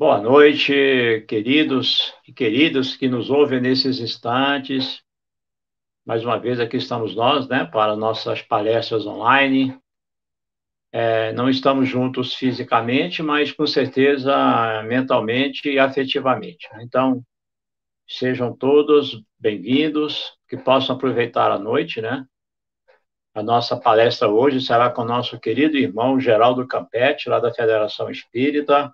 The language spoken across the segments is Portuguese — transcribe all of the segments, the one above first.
Boa noite, queridos e queridas que nos ouvem nesses instantes. Mais uma vez aqui estamos nós, né, para nossas palestras online. É, não estamos juntos fisicamente, mas com certeza mentalmente e afetivamente. Então, sejam todos bem-vindos, que possam aproveitar a noite, né? A nossa palestra hoje será com o nosso querido irmão Geraldo Campete, lá da Federação Espírita,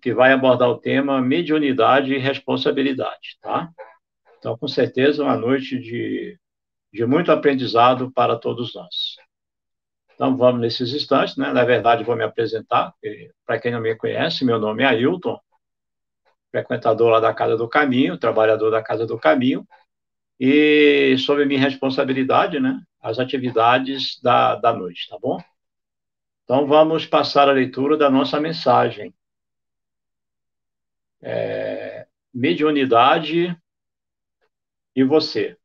que vai abordar o tema mediunidade e responsabilidade, tá? Então, com certeza, uma noite de, de muito aprendizado para todos nós. Então, vamos nesses instantes, né? Na verdade, vou me apresentar. Para quem não me conhece, meu nome é Ailton, frequentador lá da Casa do Caminho, trabalhador da Casa do Caminho, e sob minha responsabilidade, né? As atividades da, da noite, tá bom? Então, vamos passar a leitura da nossa mensagem é, mediunidade e você.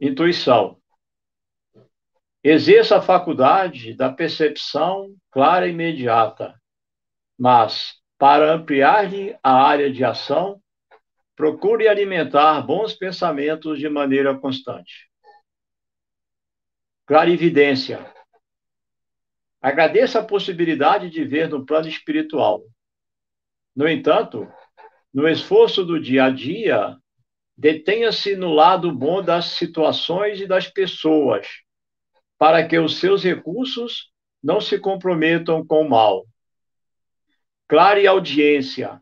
Intuição. Exerça a faculdade da percepção clara e imediata, mas, para ampliar-lhe a área de ação, procure alimentar bons pensamentos de maneira constante. Clarividência. Agradeça a possibilidade de ver no plano espiritual, no entanto, no esforço do dia a dia, detenha-se no lado bom das situações e das pessoas, para que os seus recursos não se comprometam com o mal. Clare audiência.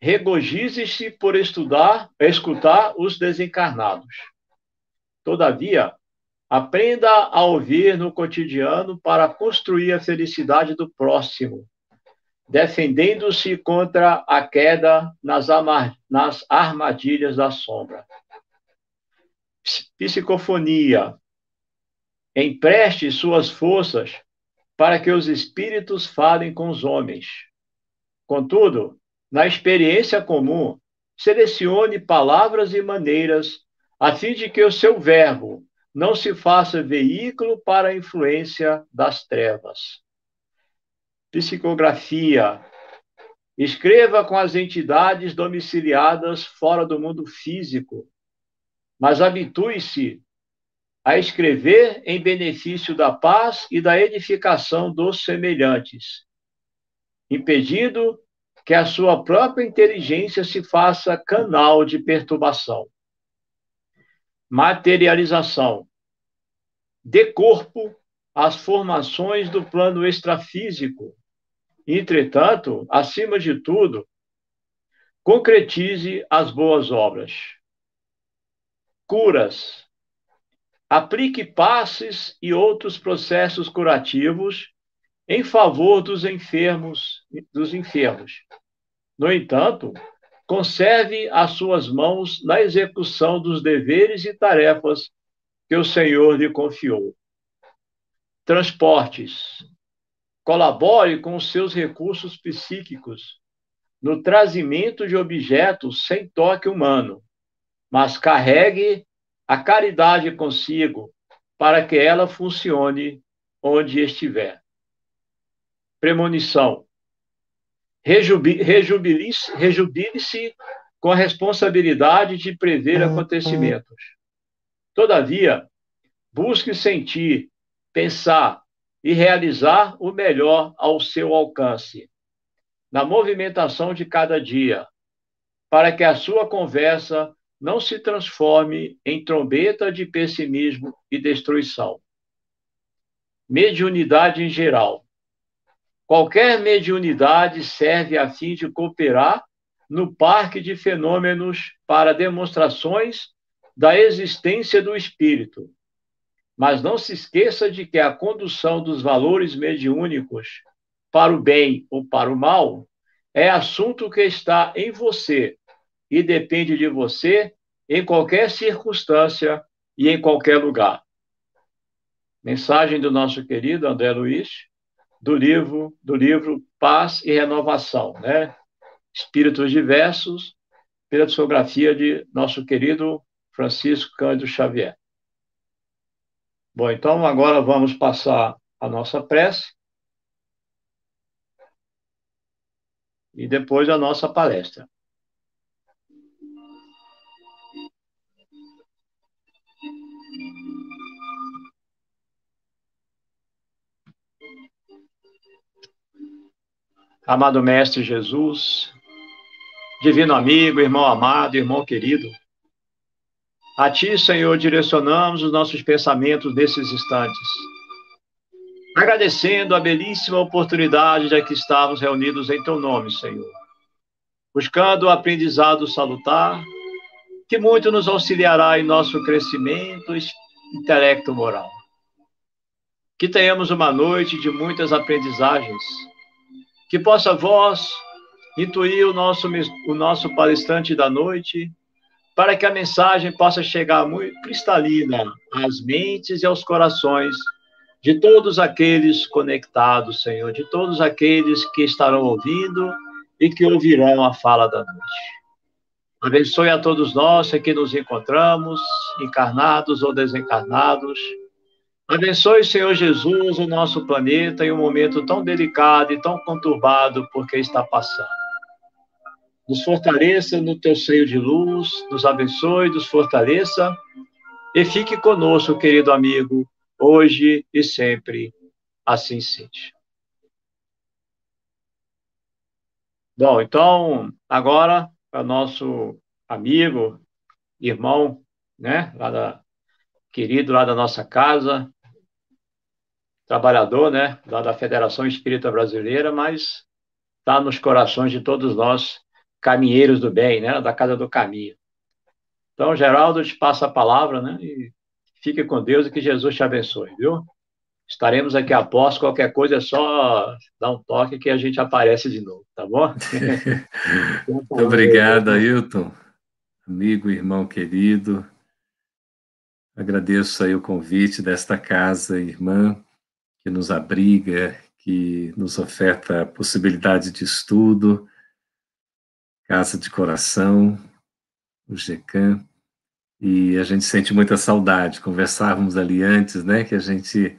Regozije-se por estudar, escutar os desencarnados. Todavia, aprenda a ouvir no cotidiano para construir a felicidade do próximo defendendo-se contra a queda nas, nas armadilhas da sombra. Psicofonia. Empreste suas forças para que os espíritos falem com os homens. Contudo, na experiência comum, selecione palavras e maneiras a fim de que o seu verbo não se faça veículo para a influência das trevas psicografia. Escreva com as entidades domiciliadas fora do mundo físico, mas habitue-se a escrever em benefício da paz e da edificação dos semelhantes, impedindo que a sua própria inteligência se faça canal de perturbação. Materialização. Dê corpo às formações do plano extrafísico, Entretanto, acima de tudo, concretize as boas obras. Curas. Aplique passes e outros processos curativos em favor dos enfermos, dos enfermos. No entanto, conserve as suas mãos na execução dos deveres e tarefas que o Senhor lhe confiou. Transportes. Colabore com os seus recursos psíquicos no trazimento de objetos sem toque humano, mas carregue a caridade consigo para que ela funcione onde estiver. Premonição. Rejubile-se com a responsabilidade de prever uhum. acontecimentos. Todavia, busque sentir, pensar, e realizar o melhor ao seu alcance, na movimentação de cada dia, para que a sua conversa não se transforme em trombeta de pessimismo e destruição. Mediunidade em geral. Qualquer mediunidade serve a fim de cooperar no parque de fenômenos para demonstrações da existência do espírito, mas não se esqueça de que a condução dos valores mediúnicos para o bem ou para o mal é assunto que está em você e depende de você em qualquer circunstância e em qualquer lugar. Mensagem do nosso querido André Luiz, do livro, do livro Paz e Renovação, né? Espíritos diversos, pela discografia de nosso querido Francisco Cândido Xavier. Bom, então agora vamos passar a nossa prece. e depois a nossa palestra. Amado Mestre Jesus, Divino amigo, irmão amado, irmão querido, a Ti, Senhor, direcionamos os nossos pensamentos nesses instantes, agradecendo a belíssima oportunidade de aqui estarmos reunidos em Teu nome, Senhor, buscando o aprendizado salutar, que muito nos auxiliará em nosso crescimento intelecto-moral. Que tenhamos uma noite de muitas aprendizagens que possa vós intuir o nosso, o nosso palestrante da noite, para que a mensagem possa chegar muito cristalina às mentes e aos corações de todos aqueles conectados, Senhor, de todos aqueles que estarão ouvindo e que ouvirão a fala da noite. Abençoe a todos nós que nos encontramos, encarnados ou desencarnados, Abençoe, Senhor Jesus, o nosso planeta em um momento tão delicado e tão conturbado porque está passando. Nos fortaleça no teu seio de luz, nos abençoe, nos fortaleça e fique conosco, querido amigo, hoje e sempre. Assim seja. Bom, então, agora, para nosso amigo, irmão, né, lá da, querido lá da nossa casa, trabalhador, né, lá da Federação Espírita Brasileira, mas está nos corações de todos nós, caminheiros do bem, né, da Casa do Caminho. Então, Geraldo, te passa a palavra, né, e fique com Deus e que Jesus te abençoe, viu? Estaremos aqui após, qualquer coisa é só dar um toque que a gente aparece de novo, tá bom? Muito obrigado, Ailton, amigo, irmão querido. Agradeço aí o convite desta casa, irmã, que nos abriga, que nos oferta a possibilidade de estudo, Casa de Coração, o GECAM, e a gente sente muita saudade. Conversávamos ali antes, né, que a gente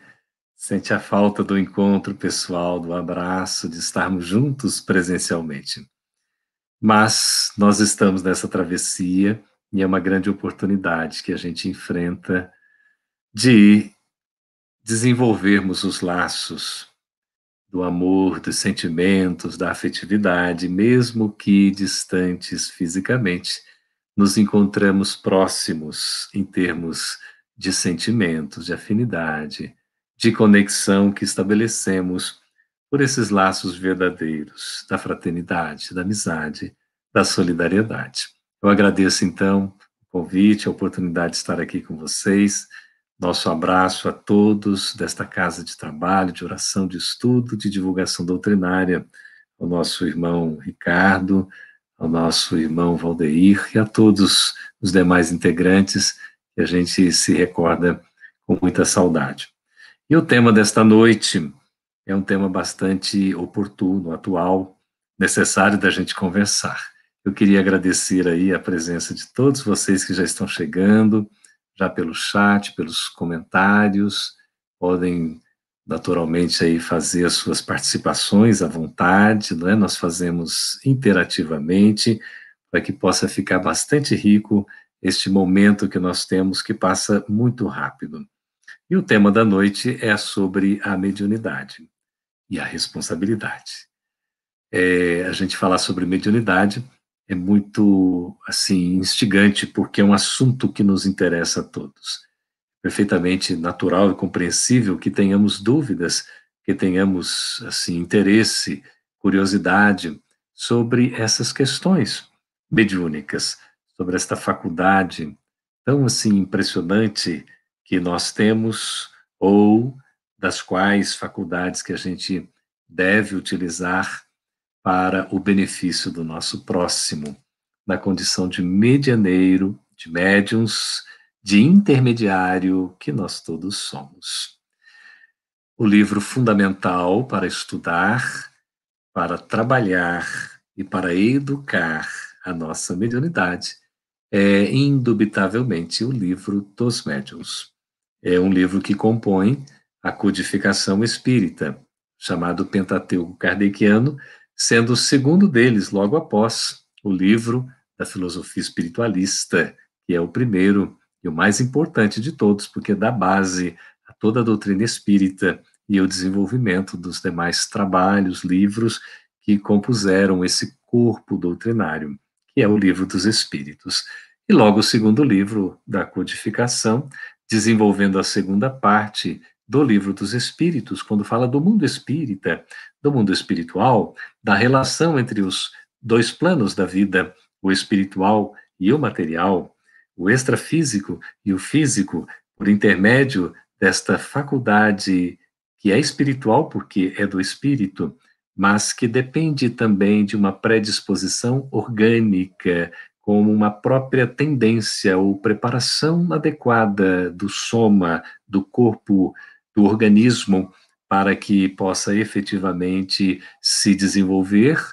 sente a falta do encontro pessoal, do abraço, de estarmos juntos presencialmente. Mas nós estamos nessa travessia e é uma grande oportunidade que a gente enfrenta de desenvolvermos os laços do amor, dos sentimentos, da afetividade, mesmo que distantes fisicamente, nos encontramos próximos em termos de sentimentos, de afinidade, de conexão que estabelecemos por esses laços verdadeiros da fraternidade, da amizade, da solidariedade. Eu agradeço então o convite, a oportunidade de estar aqui com vocês nosso abraço a todos desta casa de trabalho, de oração, de estudo, de divulgação doutrinária, ao nosso irmão Ricardo, ao nosso irmão Valdeir e a todos os demais integrantes que a gente se recorda com muita saudade. E o tema desta noite é um tema bastante oportuno, atual, necessário da gente conversar. Eu queria agradecer aí a presença de todos vocês que já estão chegando, já pelo chat, pelos comentários, podem naturalmente aí fazer as suas participações à vontade, não é? Nós fazemos interativamente para que possa ficar bastante rico este momento que nós temos que passa muito rápido. E o tema da noite é sobre a mediunidade e a responsabilidade. É, a gente falar sobre mediunidade é muito assim instigante porque é um assunto que nos interessa a todos. Perfeitamente natural e compreensível que tenhamos dúvidas, que tenhamos assim interesse, curiosidade sobre essas questões mediúnicas, sobre esta faculdade tão assim impressionante que nós temos ou das quais faculdades que a gente deve utilizar para o benefício do nosso próximo, na condição de medianeiro, de médiums, de intermediário que nós todos somos. O livro fundamental para estudar, para trabalhar e para educar a nossa mediunidade é indubitavelmente o livro dos médiuns. É um livro que compõe a codificação espírita, chamado Pentateuco Kardeciano, sendo o segundo deles, logo após o livro da filosofia espiritualista, que é o primeiro e o mais importante de todos, porque dá base a toda a doutrina espírita e o desenvolvimento dos demais trabalhos, livros que compuseram esse corpo doutrinário, que é o Livro dos Espíritos. E logo o segundo livro da codificação, desenvolvendo a segunda parte do Livro dos Espíritos, quando fala do mundo espírita, do mundo espiritual, da relação entre os dois planos da vida, o espiritual e o material, o extrafísico e o físico, por intermédio desta faculdade que é espiritual porque é do espírito, mas que depende também de uma predisposição orgânica, como uma própria tendência ou preparação adequada do soma, do corpo, do organismo, para que possa efetivamente se desenvolver,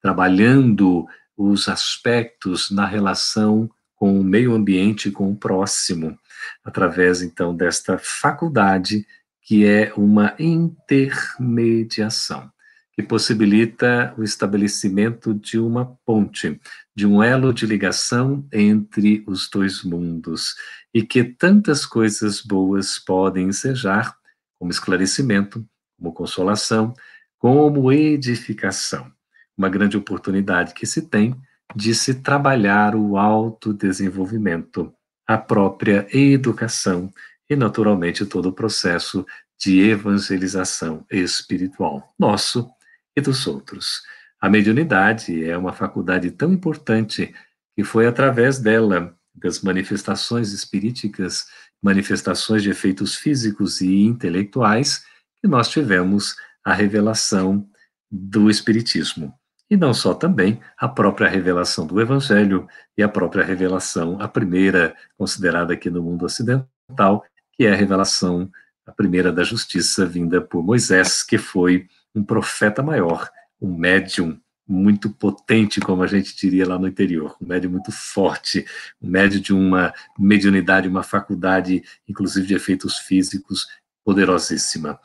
trabalhando os aspectos na relação com o meio ambiente, com o próximo, através então desta faculdade que é uma intermediação, que possibilita o estabelecimento de uma ponte, de um elo de ligação entre os dois mundos, e que tantas coisas boas podem ensejar, como esclarecimento, como consolação, como edificação. Uma grande oportunidade que se tem de se trabalhar o autodesenvolvimento, a própria educação e, naturalmente, todo o processo de evangelização espiritual, nosso e dos outros. A mediunidade é uma faculdade tão importante que foi através dela, das manifestações espiríticas, manifestações de efeitos físicos e intelectuais, que nós tivemos a revelação do Espiritismo. E não só também a própria revelação do Evangelho e a própria revelação, a primeira considerada aqui no mundo ocidental, que é a revelação, a primeira da justiça, vinda por Moisés, que foi um profeta maior, um médium muito potente, como a gente diria lá no interior, um médium muito forte, um médium de uma mediunidade, uma faculdade, inclusive de efeitos físicos, poderosíssima.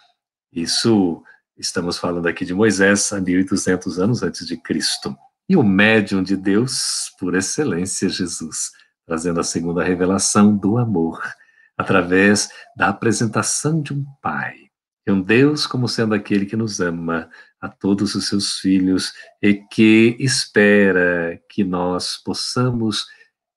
Isso estamos falando aqui de Moisés há 1200 anos antes de Cristo. E o médium de Deus, por excelência, Jesus, trazendo a segunda revelação do amor através da apresentação de um Pai, de um Deus como sendo aquele que nos ama a todos os seus filhos e que espera que nós possamos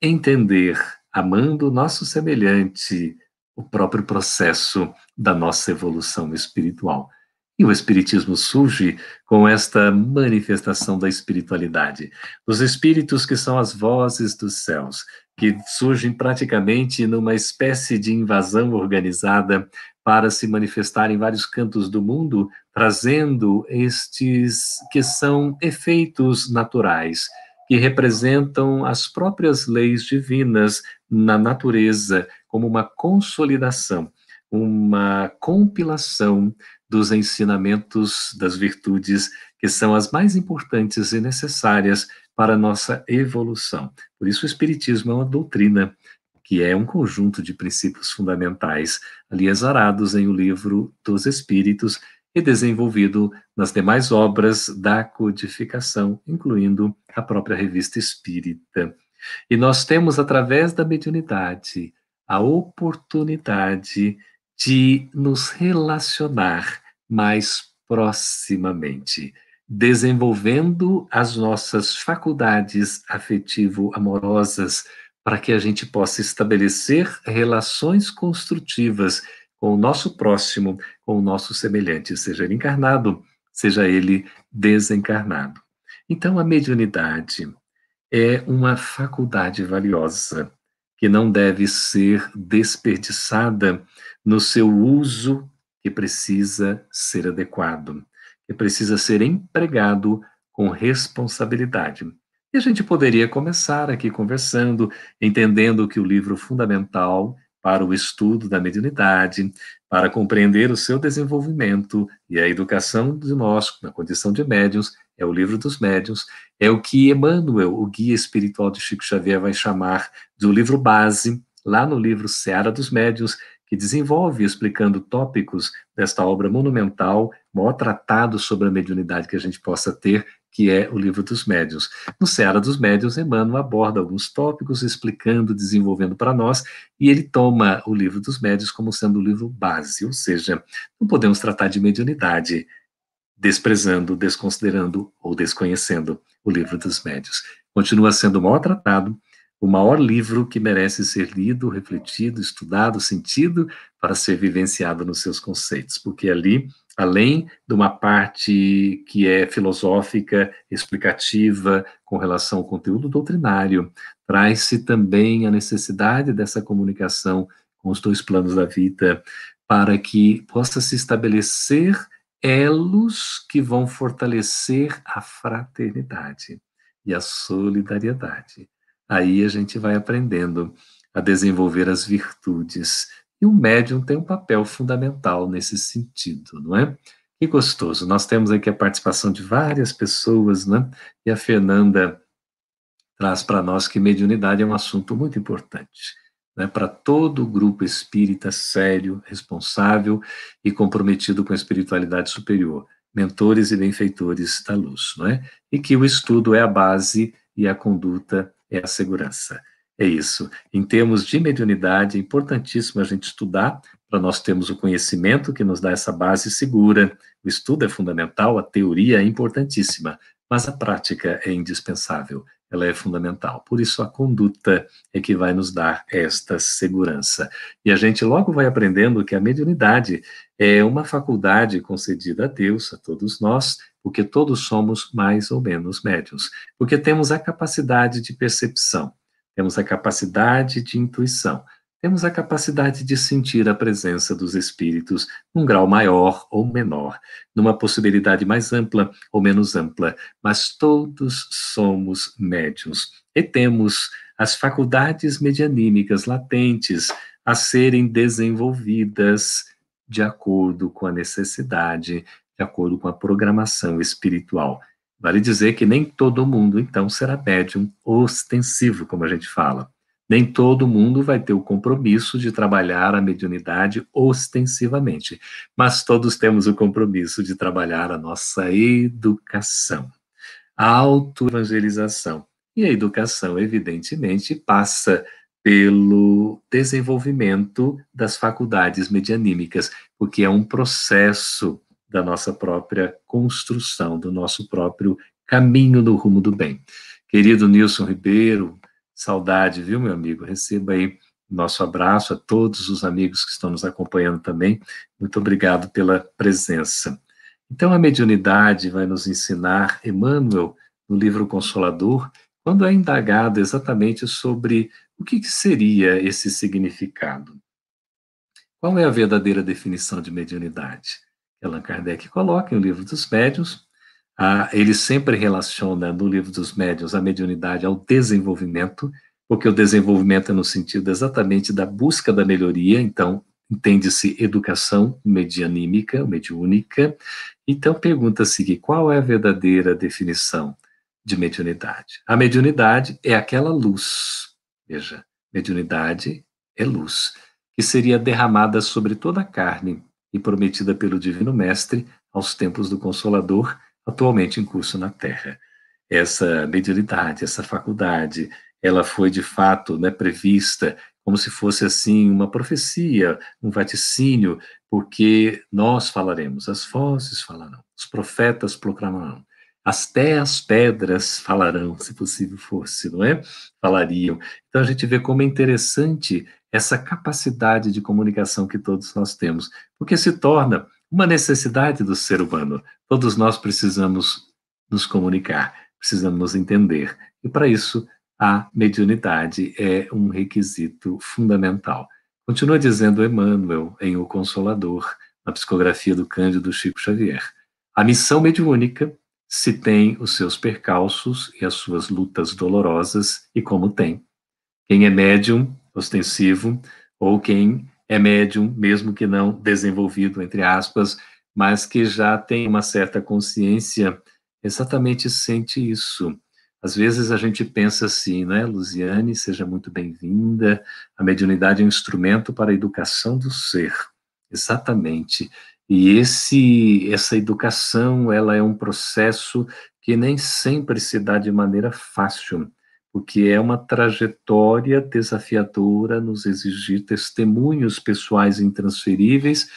entender, amando o nosso semelhante, o próprio processo da nossa evolução espiritual. E o Espiritismo surge com esta manifestação da espiritualidade, dos espíritos que são as vozes dos céus, que surgem praticamente numa espécie de invasão organizada para se manifestar em vários cantos do mundo, trazendo estes que são efeitos naturais, que representam as próprias leis divinas na natureza, como uma consolidação, uma compilação dos ensinamentos das virtudes que são as mais importantes e necessárias para a nossa evolução. Por isso, o Espiritismo é uma doutrina que é um conjunto de princípios fundamentais ali exarados em o livro dos Espíritos e desenvolvido nas demais obras da codificação, incluindo a própria revista espírita. E nós temos, através da mediunidade, a oportunidade de nos relacionar mais proximamente, desenvolvendo as nossas faculdades afetivo-amorosas para que a gente possa estabelecer relações construtivas com o nosso próximo, com o nosso semelhante, seja ele encarnado, seja ele desencarnado. Então, a mediunidade é uma faculdade valiosa que não deve ser desperdiçada no seu uso que precisa ser adequado, que precisa ser empregado com responsabilidade. E a gente poderia começar aqui conversando, entendendo que o livro fundamental para o estudo da mediunidade, para compreender o seu desenvolvimento e a educação de nós na condição de médiums, é o livro dos médiuns, é o que Emmanuel, o guia espiritual de Chico Xavier, vai chamar do livro base, lá no livro Seara dos Médiuns, que desenvolve explicando tópicos desta obra monumental, maior tratado sobre a mediunidade que a gente possa ter, que é o livro dos médios. No Seara dos Médios, Emmanuel aborda alguns tópicos, explicando, desenvolvendo para nós, e ele toma o livro dos médios como sendo o livro base, ou seja, não podemos tratar de mediunidade desprezando, desconsiderando ou desconhecendo o livro dos médios. Continua sendo o maior tratado, o maior livro que merece ser lido, refletido, estudado, sentido, para ser vivenciado nos seus conceitos, porque ali, além de uma parte que é filosófica, explicativa, com relação ao conteúdo doutrinário, traz-se também a necessidade dessa comunicação com os dois planos da vida, para que possa se estabelecer elos que vão fortalecer a fraternidade e a solidariedade aí a gente vai aprendendo a desenvolver as virtudes. E o médium tem um papel fundamental nesse sentido, não é? Que gostoso. Nós temos aqui a participação de várias pessoas, né? E a Fernanda traz para nós que mediunidade é um assunto muito importante, né? Para todo grupo espírita sério, responsável e comprometido com a espiritualidade superior, mentores e benfeitores da luz, não é? E que o estudo é a base e a conduta é a segurança. É isso. Em termos de mediunidade, é importantíssimo a gente estudar para nós termos o conhecimento que nos dá essa base segura. O estudo é fundamental, a teoria é importantíssima, mas a prática é indispensável, ela é fundamental. Por isso, a conduta é que vai nos dar esta segurança. E a gente logo vai aprendendo que a mediunidade é uma faculdade concedida a Deus, a todos nós, porque todos somos mais ou menos médios, porque temos a capacidade de percepção, temos a capacidade de intuição, temos a capacidade de sentir a presença dos espíritos num grau maior ou menor, numa possibilidade mais ampla ou menos ampla, mas todos somos médios e temos as faculdades medianímicas latentes a serem desenvolvidas de acordo com a necessidade de acordo com a programação espiritual. Vale dizer que nem todo mundo, então, será médium ostensivo, como a gente fala. Nem todo mundo vai ter o compromisso de trabalhar a mediunidade ostensivamente, mas todos temos o compromisso de trabalhar a nossa educação, a autoevangelização. E a educação, evidentemente, passa pelo desenvolvimento das faculdades medianímicas, porque é um processo da nossa própria construção, do nosso próprio caminho no rumo do bem. Querido Nilson Ribeiro, saudade, viu, meu amigo? Receba aí nosso abraço a todos os amigos que estão nos acompanhando também. Muito obrigado pela presença. Então, a mediunidade vai nos ensinar, Emmanuel, no livro Consolador, quando é indagado exatamente sobre o que, que seria esse significado. Qual é a verdadeira definição de mediunidade? Allan Kardec coloca em O Livro dos Médios. Ah, ele sempre relaciona no Livro dos Médios a mediunidade ao desenvolvimento, porque o desenvolvimento é no sentido exatamente da busca da melhoria, então entende-se educação medianímica, mediúnica. Então pergunta-se qual é a verdadeira definição de mediunidade? A mediunidade é aquela luz, veja, mediunidade é luz, que seria derramada sobre toda a carne e prometida pelo Divino Mestre aos tempos do Consolador, atualmente em curso na Terra. Essa mediunidade, essa faculdade, ela foi de fato né, prevista como se fosse assim uma profecia, um vaticínio, porque nós falaremos, as vozes falarão, os profetas proclamarão, até as pedras falarão, se possível fosse, não é? Falariam. Então a gente vê como é interessante essa capacidade de comunicação que todos nós temos, porque se torna uma necessidade do ser humano. Todos nós precisamos nos comunicar, precisamos nos entender, e para isso a mediunidade é um requisito fundamental. Continua dizendo Emmanuel em O Consolador, na psicografia do Cândido Chico Xavier. A missão mediúnica se tem os seus percalços e as suas lutas dolorosas, e como tem. Quem é médium ostensivo, ou quem é médium, mesmo que não desenvolvido, entre aspas, mas que já tem uma certa consciência, exatamente sente isso. Às vezes a gente pensa assim, né, Luziane, seja muito bem-vinda. A mediunidade é um instrumento para a educação do ser. Exatamente. E esse essa educação, ela é um processo que nem sempre se dá de maneira fácil, porque é uma trajetória desafiadora nos exigir testemunhos pessoais intransferíveis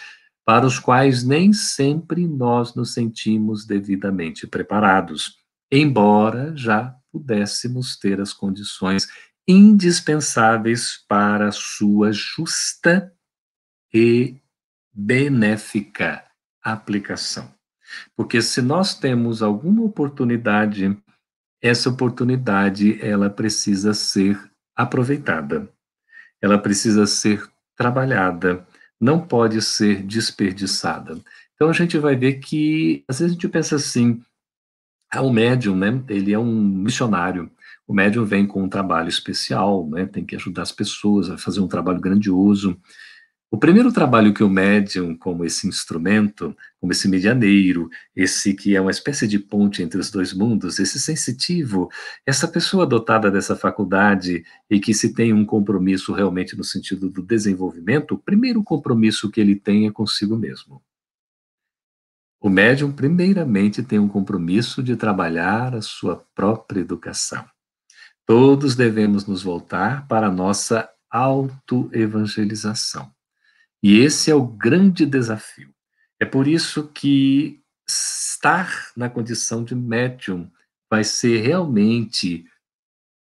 para os quais nem sempre nós nos sentimos devidamente preparados embora já pudéssemos ter as condições indispensáveis para sua justa e benéfica aplicação. Porque se nós temos alguma oportunidade, essa oportunidade ela precisa ser aproveitada. Ela precisa ser trabalhada, não pode ser desperdiçada. Então a gente vai ver que às vezes a gente pensa assim, é o médium, né? Ele é um missionário. O médium vem com um trabalho especial, né? Tem que ajudar as pessoas a fazer um trabalho grandioso. O primeiro trabalho que o médium, como esse instrumento, como esse medianeiro, esse que é uma espécie de ponte entre os dois mundos, esse sensitivo, essa pessoa dotada dessa faculdade e que se tem um compromisso realmente no sentido do desenvolvimento, o primeiro compromisso que ele tem é consigo mesmo. O médium, primeiramente, tem um compromisso de trabalhar a sua própria educação. Todos devemos nos voltar para a nossa autoevangelização. E esse é o grande desafio. É por isso que estar na condição de médium vai ser realmente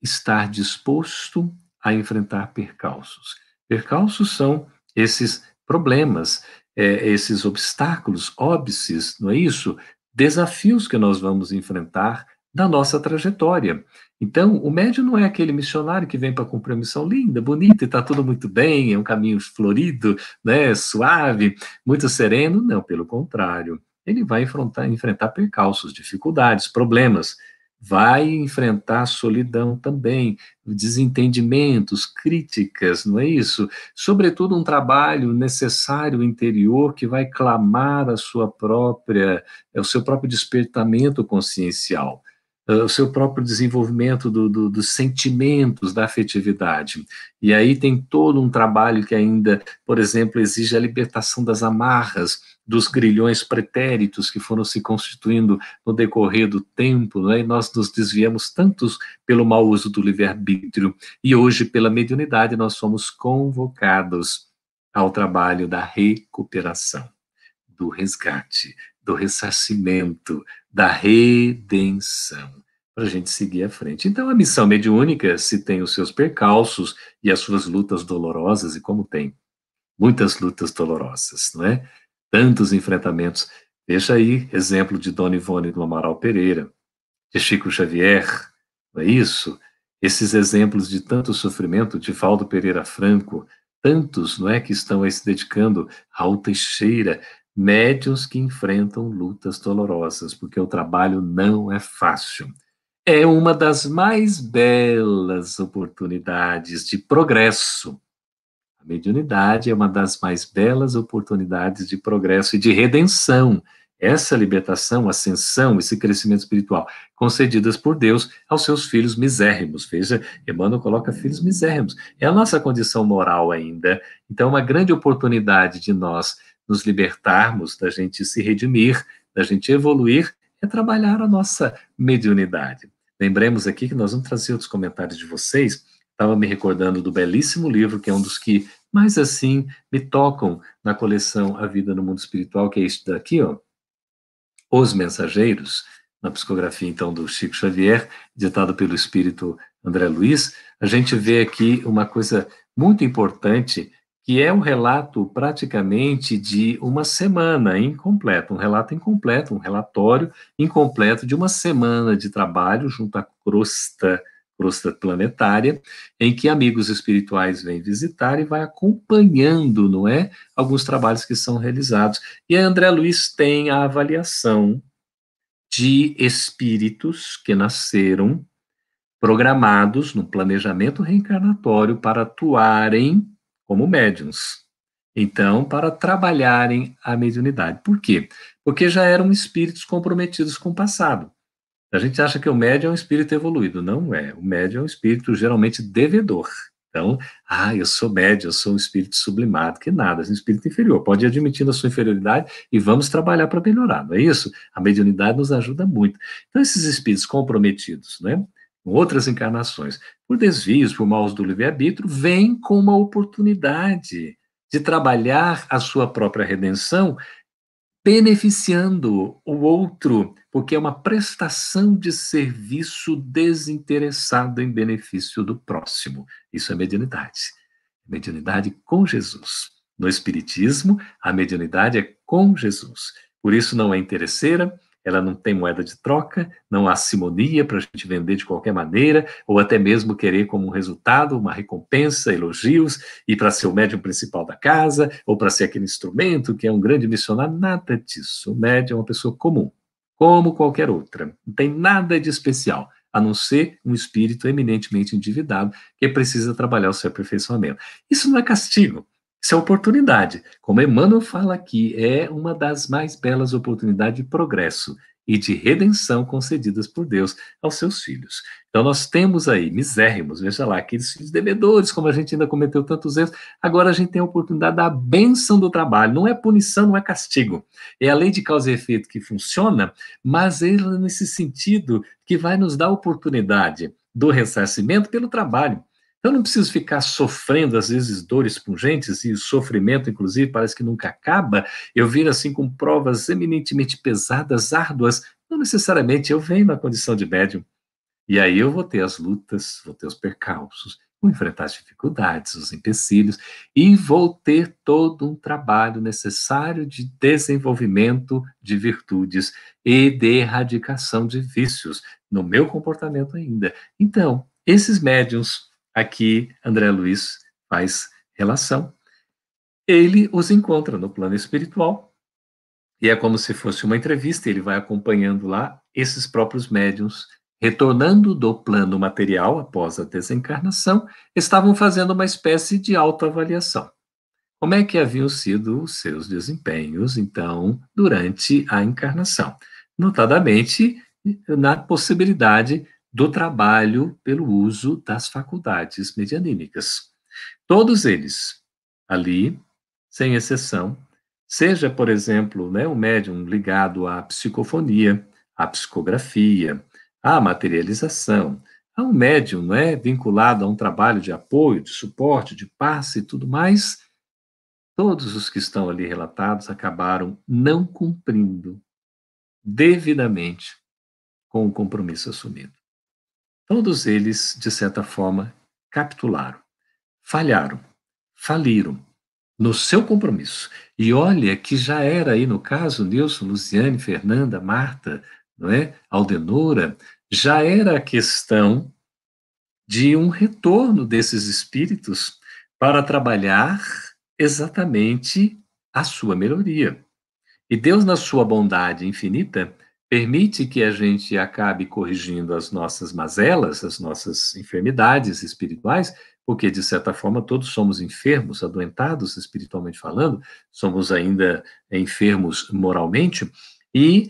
estar disposto a enfrentar percalços. Percalços são esses problemas é, esses obstáculos, óbices, não é isso? Desafios que nós vamos enfrentar na nossa trajetória. Então, o médio não é aquele missionário que vem para cumprir a missão linda, bonita, e está tudo muito bem, é um caminho florido, né, suave, muito sereno. Não, pelo contrário. Ele vai enfrentar, enfrentar percalços, dificuldades, problemas, vai enfrentar solidão também, desentendimentos, críticas, não é isso? Sobretudo um trabalho necessário interior que vai clamar a sua própria, o seu próprio despertamento consciencial. Eh, o seu próprio desenvolvimento do, do, dos sentimentos, da afetividade. E aí tem todo um trabalho que ainda, por exemplo, exige a libertação das amarras, dos grilhões pretéritos que foram se constituindo no decorrer do tempo, né? e nós nos desviamos tantos pelo mau uso do livre-arbítrio, e hoje, pela mediunidade, nós somos convocados ao trabalho da recuperação, do resgate, do ressarcimento, da redenção, para a gente seguir à frente. Então, a missão mediúnica, se tem os seus percalços e as suas lutas dolorosas, e como tem muitas lutas dolorosas, não é? Tantos enfrentamentos. Veja aí, exemplo de Dona Ivone do Amaral Pereira, de Chico Xavier, não é isso? Esses exemplos de tanto sofrimento, de Valdo Pereira Franco, tantos, não é, que estão aí se dedicando, Raul Teixeira, médios que enfrentam lutas dolorosas, porque o trabalho não é fácil. É uma das mais belas oportunidades de progresso. A mediunidade é uma das mais belas oportunidades de progresso e de redenção. Essa libertação, ascensão, esse crescimento espiritual, concedidas por Deus aos seus filhos misérrimos. Veja, Emmanuel coloca filhos misérrimos. É a nossa condição moral ainda. Então, uma grande oportunidade de nós nos libertarmos, da gente se redimir, da gente evoluir, é trabalhar a nossa mediunidade. Lembremos aqui que nós vamos trazer outros comentários de vocês. Estava me recordando do belíssimo livro, que é um dos que mais assim me tocam na coleção A Vida no Mundo Espiritual, que é este daqui, ó. Os Mensageiros, na psicografia então do Chico Xavier, ditado pelo espírito André Luiz, a gente vê aqui uma coisa muito importante que é um relato praticamente de uma semana incompleta, um relato incompleto, um relatório incompleto de uma semana de trabalho junto à crosta, crosta planetária, em que amigos espirituais vêm visitar e vai acompanhando, não é, alguns trabalhos que são realizados. E a André Luiz tem a avaliação de espíritos que nasceram programados no planejamento reencarnatório para atuarem como médiums. Então, para trabalharem a mediunidade. Por quê? Porque já eram espíritos comprometidos com o passado. A gente acha que o médium é um espírito evoluído. Não é. O médium é um espírito geralmente devedor. Então, ah, eu sou médio, eu sou um espírito sublimado, que nada, é um espírito inferior. Pode ir admitindo a sua inferioridade e vamos trabalhar para melhorar, não é isso? A mediunidade nos ajuda muito. Então, esses espíritos comprometidos, né, outras encarnações, por desvios, por maus do livre-arbítrio, vêm com uma oportunidade de trabalhar a sua própria redenção beneficiando o outro, porque é uma prestação de serviço desinteressado em benefício do próximo. Isso é mediunidade. Mediunidade com Jesus. No Espiritismo, a mediunidade é com Jesus. Por isso não é interesseira, ela não tem moeda de troca, não há simonia para a gente vender de qualquer maneira, ou até mesmo querer como resultado uma recompensa, elogios, e para ser o médium principal da casa, ou para ser aquele instrumento que é um grande missionário, nada disso. O médium é uma pessoa comum, como qualquer outra, não tem nada de especial, a não ser um espírito eminentemente endividado que precisa trabalhar o seu aperfeiçoamento. Isso não é castigo, isso é oportunidade. Como Emmanuel fala aqui, é uma das mais belas oportunidades de progresso e de redenção concedidas por Deus aos seus filhos. Então nós temos aí misérrimos, veja lá, aqueles filhos devedores, como a gente ainda cometeu tantos erros, agora a gente tem a oportunidade da bênção do trabalho, não é punição, não é castigo, é a lei de causa e efeito que funciona, mas ela nesse sentido que vai nos dar a oportunidade do ressarcimento pelo trabalho. Eu não preciso ficar sofrendo, às vezes, dores pungentes, e o sofrimento, inclusive, parece que nunca acaba. Eu vir assim com provas eminentemente pesadas, árduas. Não necessariamente eu venho na condição de médium. E aí eu vou ter as lutas, vou ter os percalços, vou enfrentar as dificuldades, os empecilhos, e vou ter todo um trabalho necessário de desenvolvimento de virtudes e de erradicação de vícios no meu comportamento ainda. Então, esses médiums aqui André Luiz faz relação. Ele os encontra no plano espiritual e é como se fosse uma entrevista, ele vai acompanhando lá esses próprios médiums retornando do plano material após a desencarnação, estavam fazendo uma espécie de autoavaliação. Como é que haviam sido os seus desempenhos, então, durante a encarnação? Notadamente, na possibilidade do trabalho pelo uso das faculdades medianímicas. Todos eles, ali, sem exceção, seja, por exemplo, né, um médium ligado à psicofonia, à psicografia, à materialização, a um médium não é, vinculado a um trabalho de apoio, de suporte, de passe e tudo mais, todos os que estão ali relatados acabaram não cumprindo devidamente com o compromisso assumido. Todos eles, de certa forma, capitularam, falharam, faliram no seu compromisso. E olha que já era aí no caso Nilson, Luciane, Fernanda, Marta, não é? Aldenora, já era a questão de um retorno desses espíritos para trabalhar exatamente a sua melhoria. E Deus, na sua bondade infinita, permite que a gente acabe corrigindo as nossas mazelas, as nossas enfermidades espirituais, porque, de certa forma, todos somos enfermos, adoentados espiritualmente falando, somos ainda enfermos moralmente, e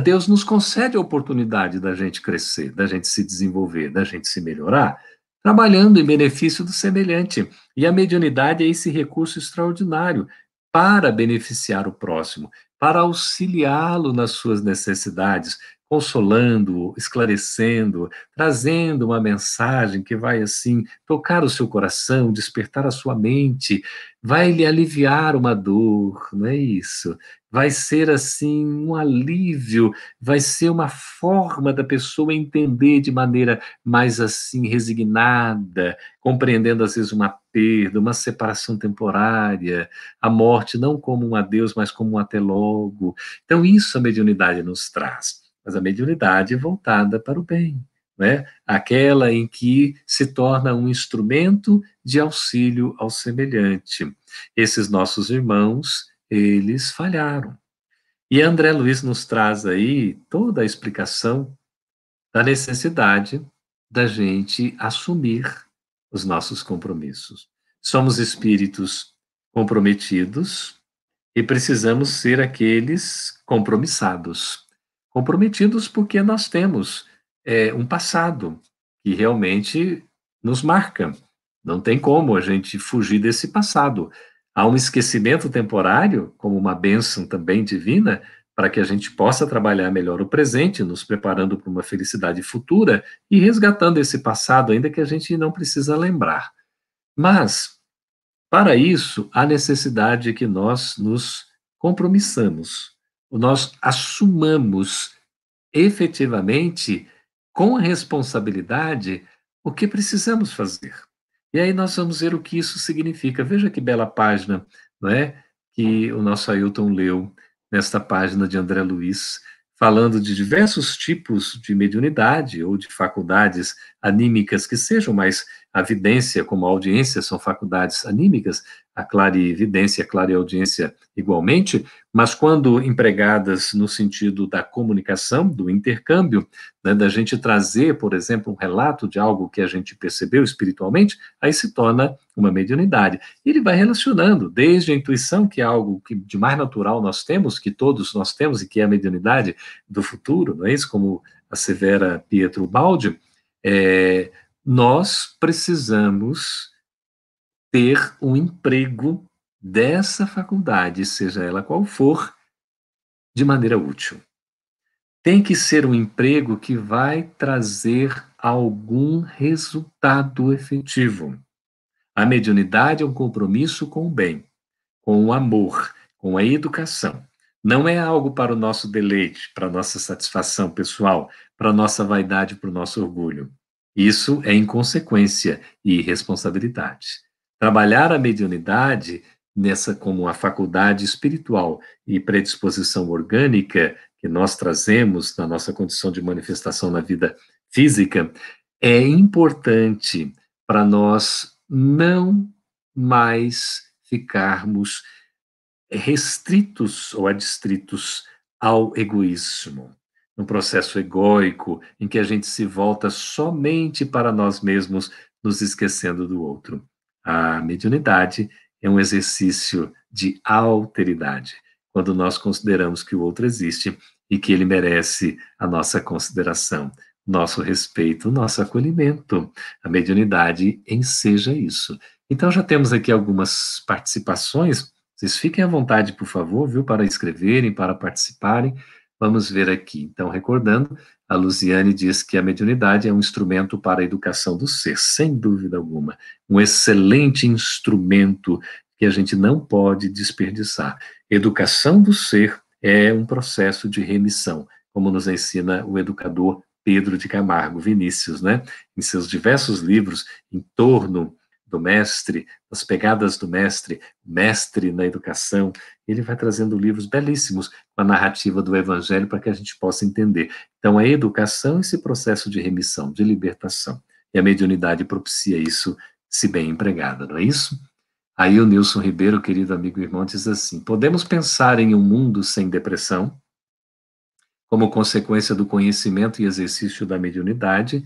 Deus nos concede a oportunidade da gente crescer, da gente se desenvolver, da gente se melhorar, trabalhando em benefício do semelhante. E a mediunidade é esse recurso extraordinário para beneficiar o próximo, para auxiliá-lo nas suas necessidades, consolando, esclarecendo, trazendo uma mensagem que vai assim tocar o seu coração, despertar a sua mente, vai lhe aliviar uma dor, não é isso? Vai ser assim um alívio, vai ser uma forma da pessoa entender de maneira mais assim resignada, compreendendo às vezes uma perda, uma separação temporária, a morte não como um adeus, mas como um até logo. Então isso a mediunidade nos traz mas a mediunidade voltada para o bem, né? aquela em que se torna um instrumento de auxílio ao semelhante. Esses nossos irmãos, eles falharam. E André Luiz nos traz aí toda a explicação da necessidade da gente assumir os nossos compromissos. Somos espíritos comprometidos e precisamos ser aqueles compromissados comprometidos porque nós temos é, um passado que realmente nos marca. Não tem como a gente fugir desse passado. Há um esquecimento temporário, como uma bênção também divina, para que a gente possa trabalhar melhor o presente, nos preparando para uma felicidade futura e resgatando esse passado, ainda que a gente não precisa lembrar. Mas, para isso, há necessidade que nós nos compromissamos, nós assumamos efetivamente, com responsabilidade, o que precisamos fazer. E aí nós vamos ver o que isso significa. Veja que bela página, não é? Que o nosso Ailton leu nesta página de André Luiz, falando de diversos tipos de mediunidade ou de faculdades anímicas que sejam mais a vidência, como a audiência, são faculdades anímicas, a clarividência, a clareaudiência igualmente, mas quando empregadas no sentido da comunicação, do intercâmbio, né, da gente trazer, por exemplo, um relato de algo que a gente percebeu espiritualmente, aí se torna uma mediunidade. Ele vai relacionando, desde a intuição, que é algo que de mais natural nós temos, que todos nós temos, e que é a mediunidade do futuro, não é isso? Como assevera Pietro Baldi, é, nós precisamos ter um emprego dessa faculdade, seja ela qual for, de maneira útil. Tem que ser um emprego que vai trazer algum resultado efetivo. A mediunidade é um compromisso com o bem, com o amor, com a educação. Não é algo para o nosso deleite, para a nossa satisfação pessoal, para a nossa vaidade, para o nosso orgulho. Isso é inconsequência e responsabilidade. Trabalhar a mediunidade nessa como a faculdade espiritual e predisposição orgânica que nós trazemos na nossa condição de manifestação na vida física é importante para nós não mais ficarmos restritos ou adstritos ao egoísmo num processo egóico em que a gente se volta somente para nós mesmos, nos esquecendo do outro. A mediunidade é um exercício de alteridade, quando nós consideramos que o outro existe e que ele merece a nossa consideração, nosso respeito, nosso acolhimento. A mediunidade enseja isso. Então já temos aqui algumas participações. Vocês fiquem à vontade, por favor, viu, para escreverem, para participarem. Vamos ver aqui. Então, recordando, a Luziane diz que a mediunidade é um instrumento para a educação do ser, sem dúvida alguma. Um excelente instrumento que a gente não pode desperdiçar. Educação do ser é um processo de remissão, como nos ensina o educador Pedro de Camargo Vinícius, né? Em seus diversos livros em torno do mestre, das pegadas do mestre, mestre na educação, ele vai trazendo livros belíssimos com a narrativa do evangelho para que a gente possa entender. Então, a educação é esse processo de remissão, de libertação. E a mediunidade propicia isso, se bem empregada, não é isso? Aí o Nilson Ribeiro, querido amigo e irmão, diz assim: podemos pensar em um mundo sem depressão, como consequência do conhecimento e exercício da mediunidade,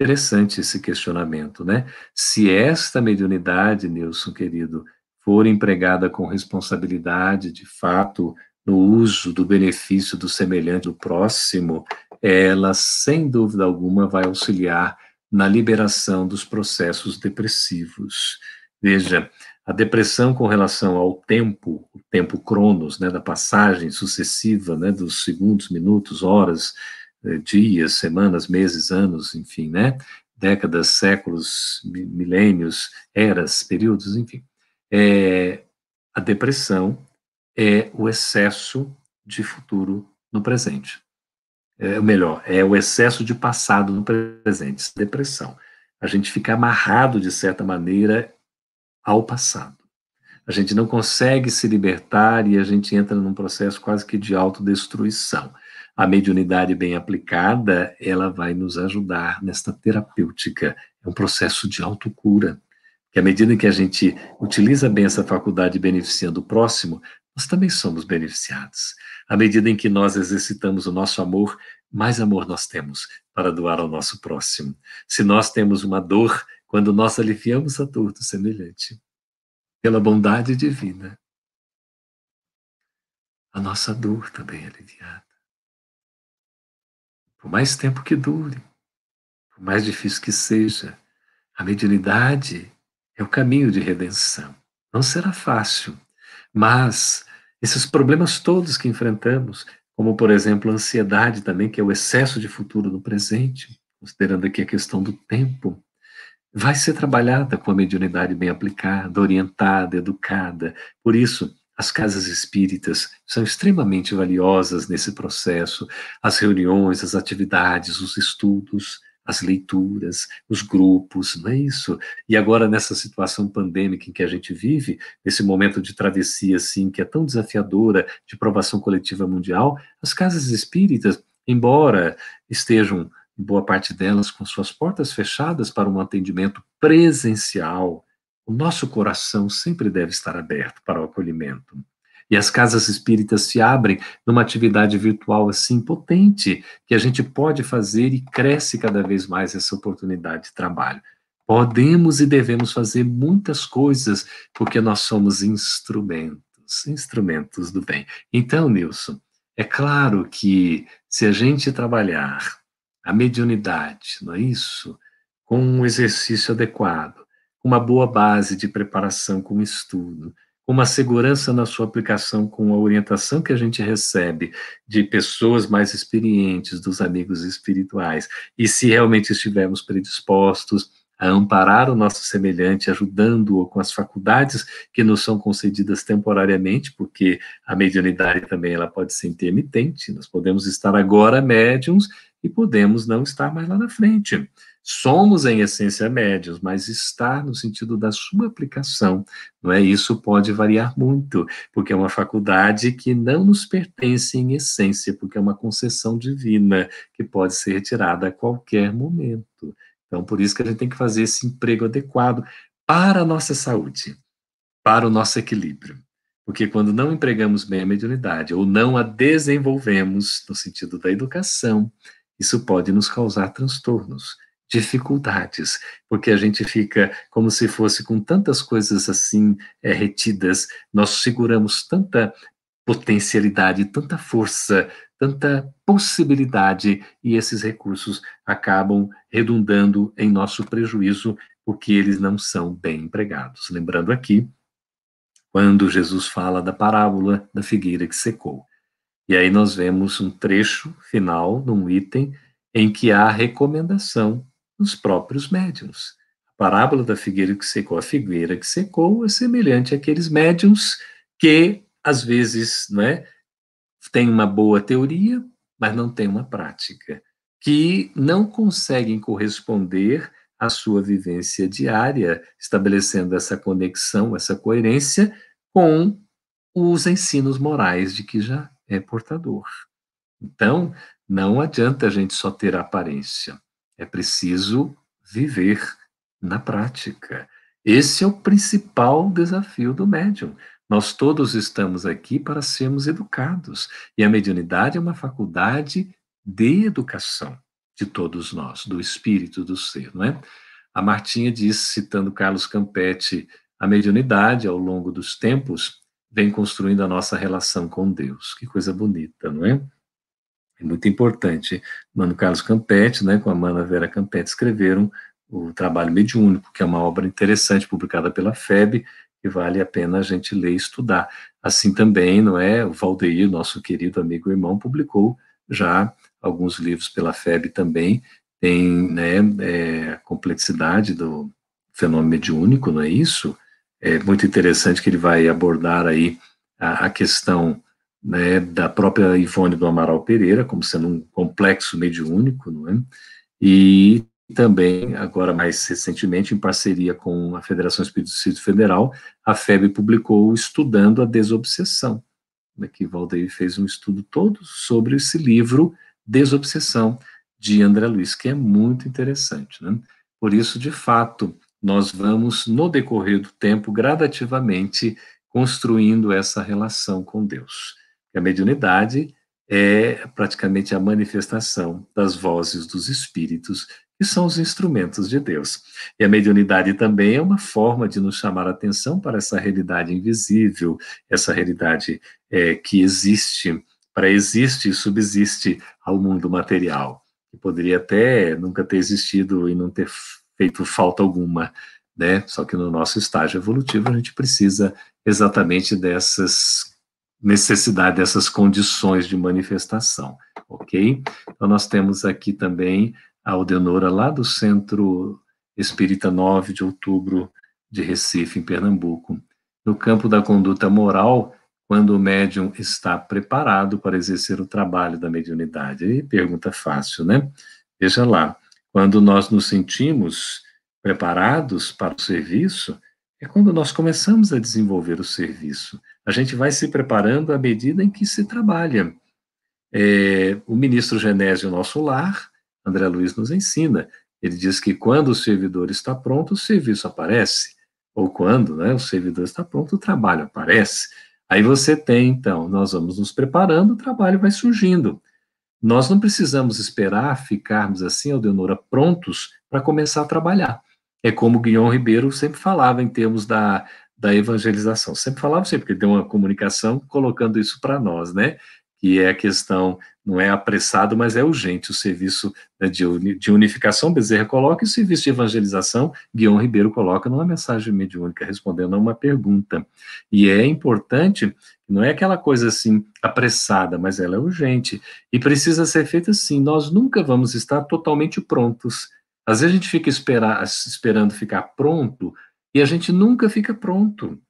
Interessante esse questionamento, né? Se esta mediunidade, Nilson, querido, for empregada com responsabilidade, de fato, no uso do benefício do semelhante, do próximo, ela, sem dúvida alguma, vai auxiliar na liberação dos processos depressivos. Veja, a depressão com relação ao tempo, o tempo cronos, né, da passagem sucessiva, né, dos segundos, minutos, horas, dias, semanas, meses, anos, enfim, né? Décadas, séculos, milênios, eras, períodos, enfim. É, a depressão é o excesso de futuro no presente. É, melhor, é o excesso de passado no presente, depressão. A gente fica amarrado, de certa maneira, ao passado. A gente não consegue se libertar e a gente entra num processo quase que de autodestruição a mediunidade bem aplicada, ela vai nos ajudar nesta terapêutica. É um processo de autocura. Que à medida que a gente utiliza bem essa faculdade beneficiando o próximo, nós também somos beneficiados. À medida em que nós exercitamos o nosso amor, mais amor nós temos para doar ao nosso próximo. Se nós temos uma dor, quando nós aliviamos a dor do semelhante, pela bondade divina, a nossa dor também é aliviada. Por mais tempo que dure, por mais difícil que seja, a mediunidade é o caminho de redenção. Não será fácil, mas esses problemas todos que enfrentamos, como por exemplo a ansiedade também, que é o excesso de futuro no presente, considerando aqui a questão do tempo, vai ser trabalhada com a mediunidade bem aplicada, orientada, educada. Por isso, as casas espíritas são extremamente valiosas nesse processo. As reuniões, as atividades, os estudos, as leituras, os grupos, não é isso? E agora, nessa situação pandêmica em que a gente vive, nesse momento de travessia, assim, que é tão desafiadora, de provação coletiva mundial, as casas espíritas, embora estejam boa parte delas com suas portas fechadas para um atendimento presencial, o nosso coração sempre deve estar aberto para o acolhimento. E as casas espíritas se abrem numa atividade virtual assim potente, que a gente pode fazer e cresce cada vez mais essa oportunidade de trabalho. Podemos e devemos fazer muitas coisas, porque nós somos instrumentos, instrumentos do bem. Então, Nilson, é claro que se a gente trabalhar a mediunidade, não é isso? Com um exercício adequado, uma boa base de preparação com estudo, com uma segurança na sua aplicação, com a orientação que a gente recebe de pessoas mais experientes, dos amigos espirituais, e se realmente estivermos predispostos a amparar o nosso semelhante, ajudando-o com as faculdades que nos são concedidas temporariamente, porque a mediunidade também ela pode ser intermitente, nós podemos estar agora médiums e podemos não estar mais lá na frente. Somos, em essência, médios, mas estar no sentido da sua aplicação, não é? Isso pode variar muito, porque é uma faculdade que não nos pertence em essência, porque é uma concessão divina que pode ser retirada a qualquer momento. Então, por isso que a gente tem que fazer esse emprego adequado para a nossa saúde, para o nosso equilíbrio. Porque quando não empregamos bem a mediunidade ou não a desenvolvemos no sentido da educação, isso pode nos causar transtornos, dificuldades, porque a gente fica como se fosse com tantas coisas assim é, retidas, nós seguramos tanta potencialidade, tanta força, tanta possibilidade, e esses recursos acabam redundando em nosso prejuízo, porque eles não são bem empregados. Lembrando aqui, quando Jesus fala da parábola da figueira que secou. E aí nós vemos um trecho final, num item, em que há recomendação dos próprios médiums. A parábola da figueira que secou, a figueira que secou, é semelhante àqueles médiums que, às vezes, não é, têm uma boa teoria, mas não têm uma prática, que não conseguem corresponder à sua vivência diária, estabelecendo essa conexão, essa coerência com os ensinos morais de que já é portador. Então, não adianta a gente só ter aparência, é preciso viver na prática. Esse é o principal desafio do médium. Nós todos estamos aqui para sermos educados, e a mediunidade é uma faculdade de educação de todos nós, do espírito do ser, não é? A Martinha diz, citando Carlos Campetti, a mediunidade, ao longo dos tempos, vem construindo a nossa relação com Deus. Que coisa bonita, não é? É muito importante. Mano Carlos Campetti, né, com a Mana Vera Campetti, escreveram o Trabalho Mediúnico, que é uma obra interessante, publicada pela FEB, que vale a pena a gente ler e estudar. Assim também, não é? O Valdeir, nosso querido amigo e irmão, publicou já alguns livros pela FEB também, tem né, é, a complexidade do fenômeno mediúnico, não é isso? é muito interessante que ele vai abordar aí a, a questão né, da própria Ivone do Amaral Pereira, como sendo um complexo mediúnico, não é? E também, agora mais recentemente, em parceria com a Federação Espírito Santo Federal, a FEB publicou Estudando a Desobsessão, né, que Valdeir fez um estudo todo sobre esse livro, Desobsessão, de André Luiz, que é muito interessante. Né? Por isso, de fato, nós vamos, no decorrer do tempo, gradativamente construindo essa relação com Deus. A mediunidade é praticamente a manifestação das vozes dos espíritos, que são os instrumentos de Deus. E a mediunidade também é uma forma de nos chamar a atenção para essa realidade invisível, essa realidade é, que existe, para existe e subsiste ao mundo material. que poderia até nunca ter existido e não ter feito falta alguma, né? Só que no nosso estágio evolutivo a gente precisa exatamente dessas necessidade dessas condições de manifestação, ok? Então nós temos aqui também a Aldenora lá do Centro Espírita 9 de outubro de Recife, em Pernambuco. No campo da conduta moral, quando o médium está preparado para exercer o trabalho da mediunidade? E pergunta fácil, né? Veja lá, quando nós nos sentimos preparados para o serviço, é quando nós começamos a desenvolver o serviço. A gente vai se preparando à medida em que se trabalha. É, o ministro Genésio Nosso Lar, André Luiz, nos ensina. Ele diz que quando o servidor está pronto, o serviço aparece. Ou quando né, o servidor está pronto, o trabalho aparece. Aí você tem, então, nós vamos nos preparando, o trabalho vai surgindo. Nós não precisamos esperar ficarmos assim, Aldenora, prontos para começar a trabalhar. É como o Guilherme Ribeiro sempre falava em termos da, da evangelização. Sempre falava sempre, porque deu uma comunicação colocando isso para nós, né? Que é a questão, não é apressado, mas é urgente. O serviço né, de unificação, Bezerra coloca, e o serviço de evangelização, Guilherme Ribeiro coloca numa mensagem mediúnica, respondendo a uma pergunta. E é importante, não é aquela coisa assim apressada, mas ela é urgente. E precisa ser feita assim. Nós nunca vamos estar totalmente prontos às vezes a gente fica esperar, esperando ficar pronto e a gente nunca fica pronto,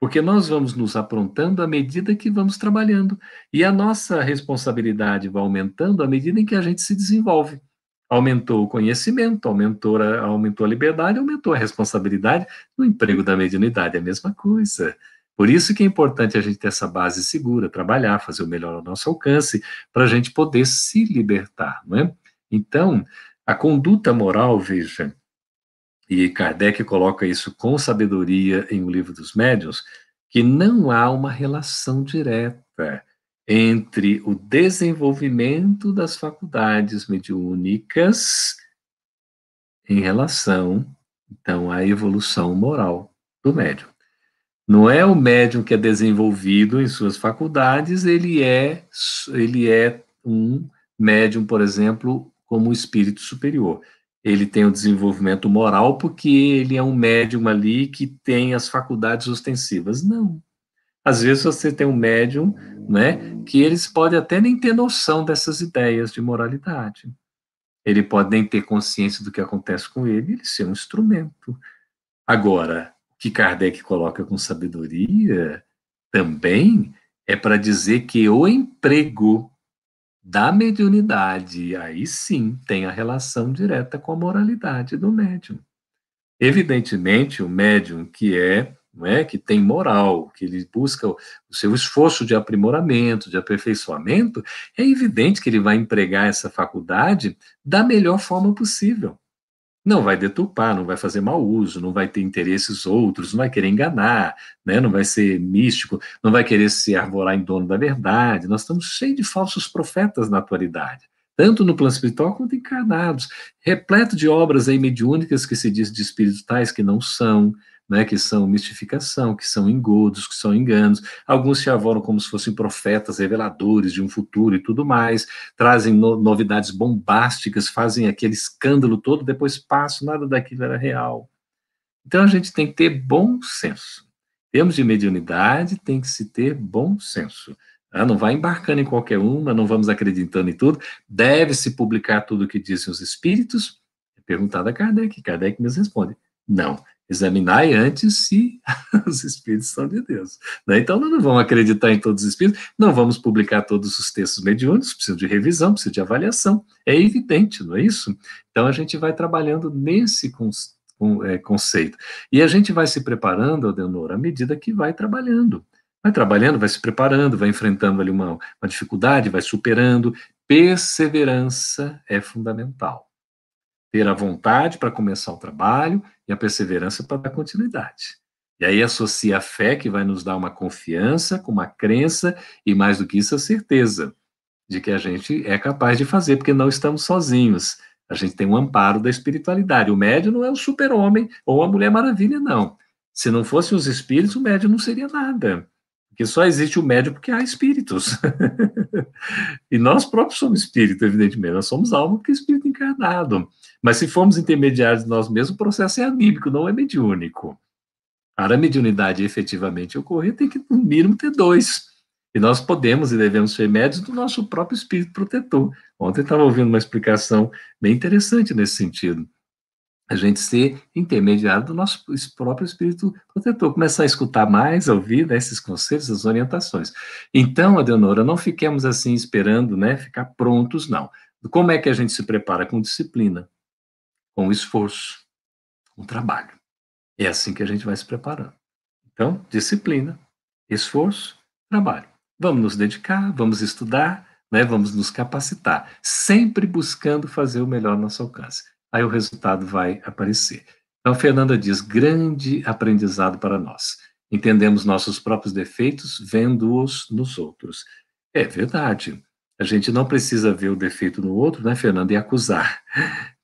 porque nós vamos nos aprontando à medida que vamos trabalhando e a nossa responsabilidade vai aumentando à medida em que a gente se desenvolve. Aumentou o conhecimento, aumentou a, aumentou a liberdade, aumentou a responsabilidade. No emprego da mediunidade é a mesma coisa. Por isso que é importante a gente ter essa base segura, trabalhar, fazer o melhor ao nosso alcance, para a gente poder se libertar, não é? Então, a conduta moral, veja, e Kardec coloca isso com sabedoria em O Livro dos Médiuns, que não há uma relação direta entre o desenvolvimento das faculdades mediúnicas em relação, então, à evolução moral do médium. Não é o médium que é desenvolvido em suas faculdades, ele é, ele é um médium, por exemplo, como espírito superior. Ele tem o desenvolvimento moral porque ele é um médium ali que tem as faculdades ostensivas. Não. Às vezes você tem um médium, né, que eles podem até nem ter noção dessas ideias de moralidade. Ele pode nem ter consciência do que acontece com ele, ele ser um instrumento. Agora, o que Kardec coloca com sabedoria também é para dizer que o emprego da mediunidade, aí sim tem a relação direta com a moralidade do médium. Evidentemente, o médium que é, não é, que tem moral, que ele busca o, seu esforço de aprimoramento, de aperfeiçoamento, é evidente que ele vai empregar essa faculdade da melhor forma possível não vai deturpar, não vai fazer mau uso, não vai ter interesses outros, não vai querer enganar, né? não vai ser místico, não vai querer se arvorar em dono da verdade. Nós estamos cheios de falsos profetas na atualidade, tanto no plano espiritual quanto encarnados, repleto de obras aí mediúnicas que se diz de espíritos tais que não são, né, que são mistificação, que são engodos, que são enganos. Alguns se avoram como se fossem profetas, reveladores de um futuro e tudo mais, trazem no, novidades bombásticas, fazem aquele escândalo todo, depois passam, nada daquilo era real. Então a gente tem que ter bom senso. Em termos de mediunidade, tem que se ter bom senso. Ah, não vai embarcando em qualquer uma, não vamos acreditando em tudo. Deve-se publicar tudo o que dizem os espíritos? É perguntado a Kardec. Kardec nos responde: não examinai antes se os espíritos são de Deus. Né? Então, nós não vamos acreditar em todos os espíritos, não vamos publicar todos os textos mediúnicos, precisa de revisão, precisa de avaliação. É evidente, não é isso? Então, a gente vai trabalhando nesse é, conceito. E a gente vai se preparando, Adenor, à medida que vai trabalhando. Vai trabalhando, vai se preparando, vai enfrentando ali uma, uma dificuldade, vai superando. Perseverança é fundamental ter a vontade para começar o trabalho e a perseverança para dar continuidade. E aí associa a fé, que vai nos dar uma confiança, com uma crença, e mais do que isso, a certeza de que a gente é capaz de fazer, porque não estamos sozinhos. A gente tem um amparo da espiritualidade. O médio não é o super-homem ou a mulher maravilha, não. Se não fossem os espíritos, o médio não seria nada. Porque só existe o médium porque há espíritos. e nós próprios somos espírito, evidentemente. Nós somos alma porque é espírito encarnado. Mas se formos intermediários de nós mesmos, o processo é anímico, não é mediúnico. Para a mediunidade efetivamente ocorrer, tem que, no mínimo, ter dois. E nós podemos e devemos ser médios do nosso próprio espírito protetor. Ontem estava ouvindo uma explicação bem interessante nesse sentido a gente ser intermediário do nosso próprio espírito protetor, começar a escutar mais, a ouvir né, esses conselhos, as orientações. Então, Adenora, não fiquemos assim esperando, né, ficar prontos, não. Como é que a gente se prepara? Com disciplina, com esforço, com trabalho. É assim que a gente vai se preparando. Então, disciplina, esforço, trabalho. Vamos nos dedicar, vamos estudar, né, vamos nos capacitar, sempre buscando fazer o melhor no nosso alcance aí o resultado vai aparecer. Então, Fernanda diz: grande aprendizado para nós. Entendemos nossos próprios defeitos vendo-os nos outros. É verdade. A gente não precisa ver o defeito no outro, né, Fernanda, e acusar.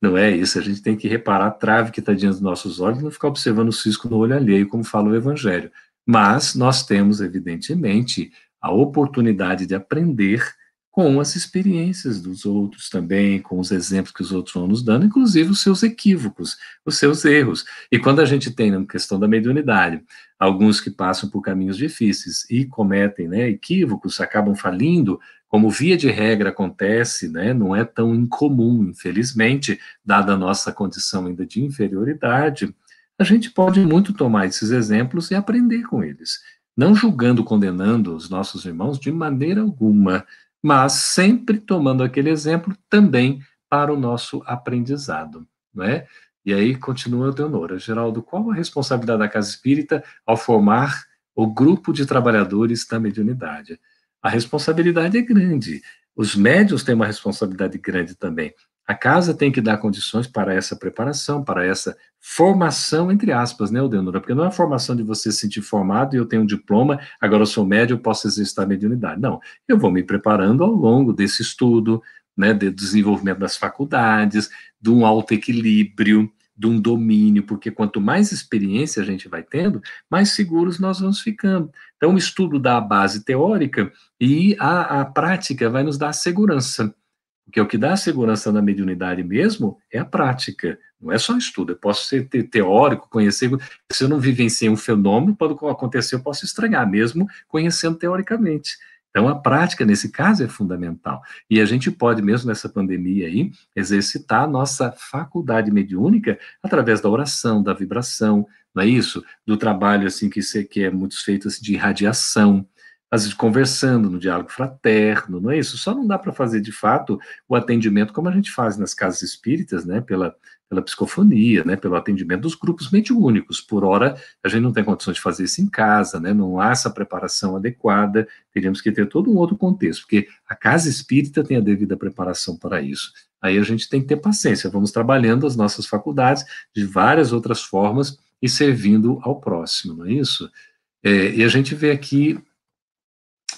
Não é isso. A gente tem que reparar a trave que está diante dos nossos olhos e não ficar observando o cisco no olho alheio, como fala o Evangelho. Mas nós temos, evidentemente, a oportunidade de aprender com as experiências dos outros também, com os exemplos que os outros vão nos dando, inclusive os seus equívocos, os seus erros. E quando a gente tem, na questão da mediunidade, alguns que passam por caminhos difíceis e cometem né, equívocos, acabam falindo, como via de regra acontece, né, não é tão incomum, infelizmente, dada a nossa condição ainda de inferioridade, a gente pode muito tomar esses exemplos e aprender com eles. Não julgando, condenando os nossos irmãos de maneira alguma, mas sempre tomando aquele exemplo também para o nosso aprendizado, não é? E aí continua a Deonora. Geraldo, qual a responsabilidade da Casa Espírita ao formar o grupo de trabalhadores da mediunidade? A responsabilidade é grande. Os médios têm uma responsabilidade grande também. A casa tem que dar condições para essa preparação, para essa formação, entre aspas, né, Odenora? Porque não é a formação de você se sentir formado e eu tenho um diploma, agora eu sou médio, eu posso exercitar a mediunidade. Não, eu vou me preparando ao longo desse estudo, né, de desenvolvimento das faculdades, de um alto equilíbrio, de um domínio, porque quanto mais experiência a gente vai tendo, mais seguros nós vamos ficando. Então, o estudo dá a base teórica e a, a prática vai nos dar segurança. Porque o que dá segurança na mediunidade mesmo é a prática, não é só estudo. Eu posso ser teórico, conhecer. Se eu não vivenciei um fenômeno, pode acontecer, eu posso estranhar, mesmo conhecendo teoricamente. Então, a prática, nesse caso, é fundamental. E a gente pode, mesmo nessa pandemia aí, exercitar a nossa faculdade mediúnica através da oração, da vibração, não é isso? Do trabalho, assim, que, que é muito feito assim, de irradiação, às vezes conversando no diálogo fraterno, não é isso? Só não dá para fazer de fato o atendimento como a gente faz nas casas espíritas, né, pela, pela psicofonia, né, pelo atendimento dos grupos mediúnicos. Por hora, a gente não tem condições de fazer isso em casa, né, não há essa preparação adequada, teríamos que ter todo um outro contexto, porque a casa espírita tem a devida preparação para isso. Aí a gente tem que ter paciência, vamos trabalhando as nossas faculdades de várias outras formas e servindo ao próximo, não é isso? É, e a gente vê aqui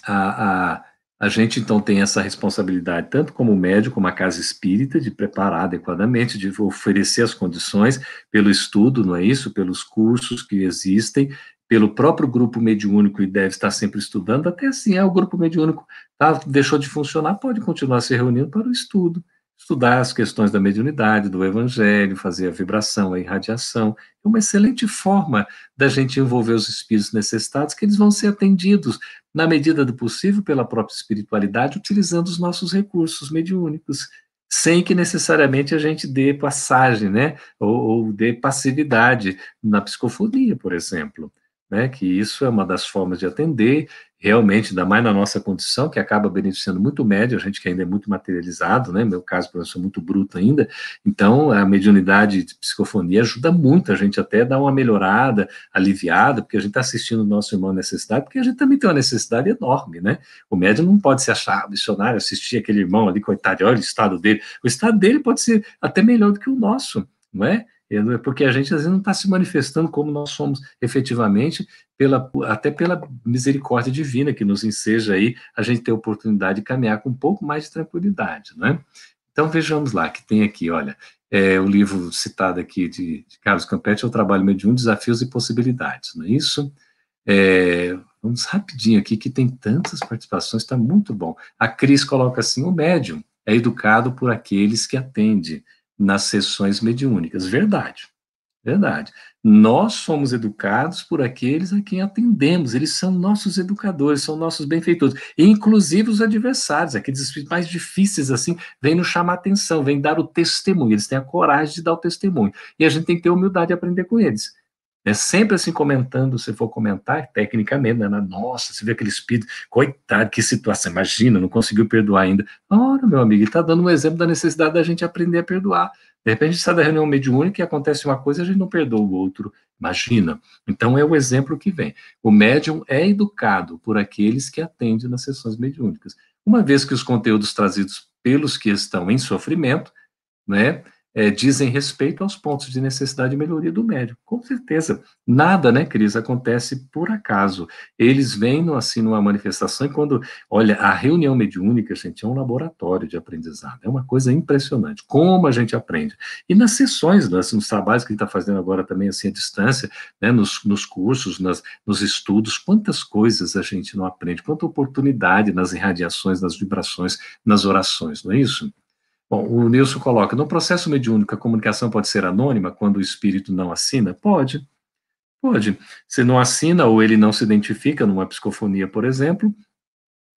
a, a, a gente então tem essa responsabilidade, tanto como médico, como a casa espírita, de preparar adequadamente, de oferecer as condições pelo estudo, não é isso? Pelos cursos que existem, pelo próprio grupo mediúnico e deve estar sempre estudando, até assim, é o grupo mediúnico tá, deixou de funcionar, pode continuar se reunindo para o estudo estudar as questões da mediunidade, do evangelho, fazer a vibração, a irradiação. É uma excelente forma da gente envolver os espíritos necessitados, que eles vão ser atendidos, na medida do possível, pela própria espiritualidade, utilizando os nossos recursos mediúnicos, sem que necessariamente a gente dê passagem, né, ou, ou dê passividade na psicofonia, por exemplo né, que isso é uma das formas de atender, realmente, ainda mais na nossa condição, que acaba beneficiando muito o médio, a gente que ainda é muito materializado, né, meu caso, exemplo, sou muito bruto ainda, então a mediunidade de psicofonia ajuda muito a gente até dar uma melhorada, aliviada, porque a gente está assistindo o nosso irmão necessidade, porque a gente também tem uma necessidade enorme, né, o médium não pode se achar missionário, assistir aquele irmão ali, coitado, olha o estado dele, o estado dele pode ser até melhor do que o nosso, não é? É porque a gente às vezes não está se manifestando como nós somos efetivamente, pela, até pela misericórdia divina que nos enseja aí a gente ter a oportunidade de caminhar com um pouco mais de tranquilidade, né? Então vejamos lá, que tem aqui, olha, é, o livro citado aqui de, de Carlos Campetti é o Trabalho Medium, Desafios e Possibilidades, não é isso? É, Vamos rapidinho aqui, que tem tantas participações, está muito bom. A Cris coloca assim: o médium é educado por aqueles que atende nas sessões mediúnicas. Verdade, verdade. Nós somos educados por aqueles a quem atendemos, eles são nossos educadores, são nossos benfeitores, inclusive os adversários, aqueles mais difíceis assim, vêm nos chamar atenção, vêm dar o testemunho, eles têm a coragem de dar o testemunho, e a gente tem que ter humildade de aprender com eles. É sempre assim comentando, se for comentar, tecnicamente, né? Nossa, você vê aquele espírito, coitado, que situação, imagina, não conseguiu perdoar ainda. Ora, meu amigo, ele está dando um exemplo da necessidade da gente aprender a perdoar. De repente, a gente sai da reunião mediúnica e acontece uma coisa e a gente não perdoa o outro. Imagina. Então, é o exemplo que vem. O médium é educado por aqueles que atendem nas sessões mediúnicas. Uma vez que os conteúdos trazidos pelos que estão em sofrimento, né, é, dizem respeito aos pontos de necessidade e melhoria do médium. Com certeza. Nada, né, Cris, acontece por acaso. Eles vêm assim numa manifestação e quando, olha, a reunião mediúnica, gente, é um laboratório de aprendizado. É uma coisa impressionante. Como a gente aprende. E nas sessões, nos, trabalhos que ele está fazendo agora também, assim, à distância, né, nos, nos cursos, nas, nos estudos, quantas coisas a gente não aprende, quanta oportunidade nas irradiações, nas vibrações, nas orações, não é isso? Bom, o Nilson coloca: no processo mediúnico, a comunicação pode ser anônima quando o espírito não assina? Pode. Pode. Se não assina ou ele não se identifica numa psicofonia, por exemplo,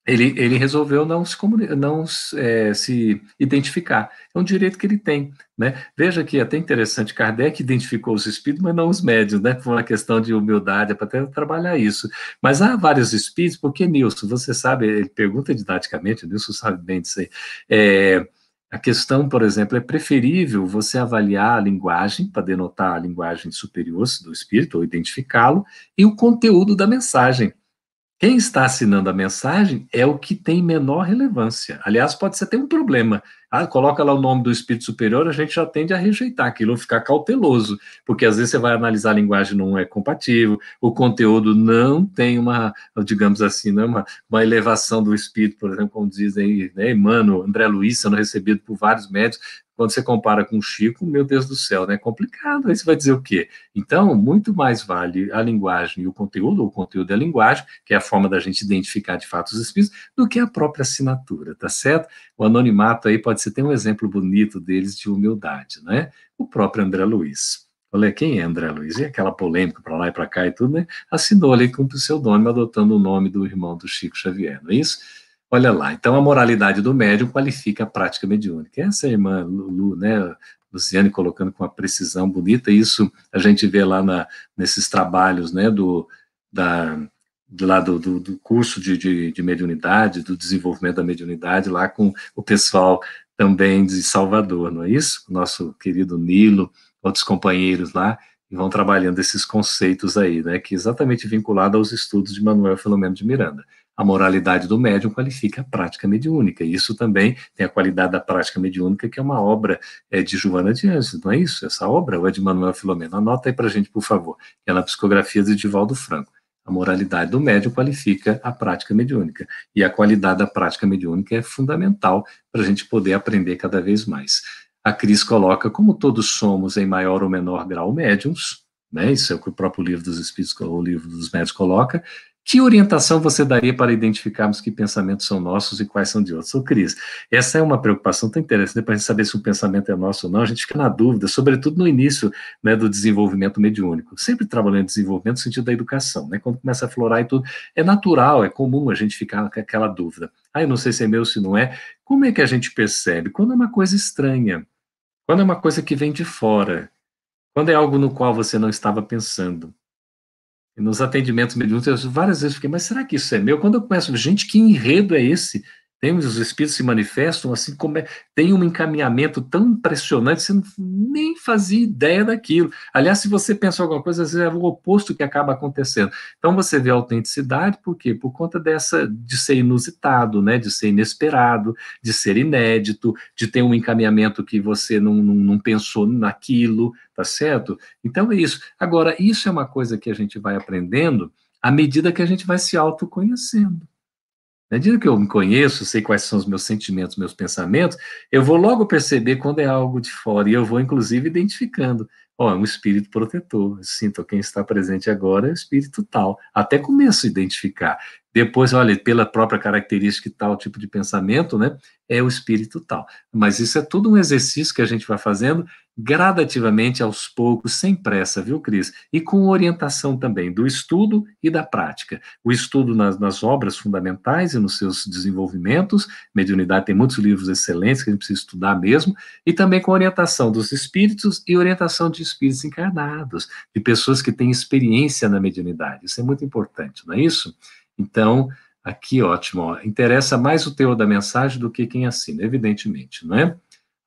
ele, ele resolveu não se, não é, se identificar. É um direito que ele tem. Né? Veja que é até interessante, Kardec identificou os espíritos, mas não os médios, né? por uma questão de humildade, é para até trabalhar isso. Mas há vários espíritos, porque, Nilson, você sabe, ele pergunta didaticamente, o Nilson sabe bem disso aí. É, a questão, por exemplo, é preferível você avaliar a linguagem, para denotar a linguagem superior do espírito, ou identificá-lo, e o conteúdo da mensagem. Quem está assinando a mensagem é o que tem menor relevância. Aliás, pode ser até um problema. Ah, coloca lá o nome do espírito superior, a gente já tende a rejeitar aquilo, ficar cauteloso, porque às vezes você vai analisar a linguagem não é compatível, o conteúdo não tem uma, digamos assim, não é uma, uma elevação do espírito, por exemplo, como dizem, né, Emmanuel, André Luiz, sendo recebido por vários médicos, quando você compara com o Chico, meu Deus do céu, né? É complicado. Aí você vai dizer o quê? Então, muito mais vale a linguagem e o conteúdo, ou o conteúdo é a linguagem, que é a forma da gente identificar de fato os espíritos, do que a própria assinatura, tá certo? O anonimato aí pode ser ter um exemplo bonito deles de humildade, né? O próprio André Luiz. Olha, quem é André Luiz? E aquela polêmica para lá e para cá e tudo, né? Assinou ali com o pseudônimo, adotando o nome do irmão do Chico Xavier, não é isso? Olha lá, então a moralidade do médium qualifica a prática mediúnica. Essa é irmã Lulu, né, Luciane colocando com uma precisão bonita, isso a gente vê lá na, nesses trabalhos, né, do, da, lá do, do, do curso de, de, de, mediunidade, do desenvolvimento da mediunidade, lá com o pessoal também de Salvador, não é isso? Nosso querido Nilo, outros companheiros lá, e vão trabalhando esses conceitos aí, né, que é exatamente vinculado aos estudos de Manuel Filomeno de Miranda. A moralidade do médium qualifica a prática mediúnica. Isso também tem a qualidade da prática mediúnica, que é uma obra é, de Joana de Anjos, não é isso? Essa obra ou é de Manuel Filomeno? Anota aí para a gente, por favor, é na psicografia de Divaldo Franco. A moralidade do médium qualifica a prática mediúnica. E a qualidade da prática mediúnica é fundamental para a gente poder aprender cada vez mais. A Cris coloca, como todos somos em maior ou menor grau médiums, né, isso é o que o próprio livro dos Espíritos, o livro dos médios coloca, que orientação você daria para identificarmos que pensamentos são nossos e quais são de outros? Ô, Cris, essa é uma preocupação tão interessante para a gente saber se o pensamento é nosso ou não, a gente fica na dúvida, sobretudo no início né, do desenvolvimento mediúnico. Sempre trabalhando em desenvolvimento no sentido da educação, né? Quando começa a florar e tudo, é natural, é comum a gente ficar com aquela dúvida. Ah, eu não sei se é meu, se não é. Como é que a gente percebe? Quando é uma coisa estranha, quando é uma coisa que vem de fora, quando é algo no qual você não estava pensando nos atendimentos mediúnicos, várias vezes fiquei, mas será que isso é meu? Quando eu começo, gente, que enredo é esse? Os espíritos se manifestam assim como é, tem um encaminhamento tão impressionante, você nem fazia ideia daquilo. Aliás, se você pensa alguma coisa, às vezes é o oposto que acaba acontecendo. Então você vê a autenticidade, por quê? Por conta dessa de ser inusitado, né, de ser inesperado, de ser inédito, de ter um encaminhamento que você não, não, não pensou naquilo, tá certo? Então é isso. Agora, isso é uma coisa que a gente vai aprendendo à medida que a gente vai se autoconhecendo. Na medida que eu me conheço, sei quais são os meus sentimentos, meus pensamentos, eu vou logo perceber quando é algo de fora, e eu vou, inclusive, identificando. Oh, é um espírito protetor. Eu sinto quem está presente agora é o espírito tal. Até começo a identificar. Depois, olha, pela própria característica e tal tipo de pensamento, né, é o espírito tal. Mas isso é tudo um exercício que a gente vai fazendo gradativamente, aos poucos, sem pressa, viu, Cris? E com orientação também do estudo e da prática. O estudo nas, nas obras fundamentais e nos seus desenvolvimentos, mediunidade tem muitos livros excelentes que a gente precisa estudar mesmo, e também com orientação dos espíritos e orientação de espíritos encarnados, de pessoas que têm experiência na mediunidade. Isso é muito importante, não é isso? Então, aqui, ótimo, ó, interessa mais o teor da mensagem do que quem assina, evidentemente, não é?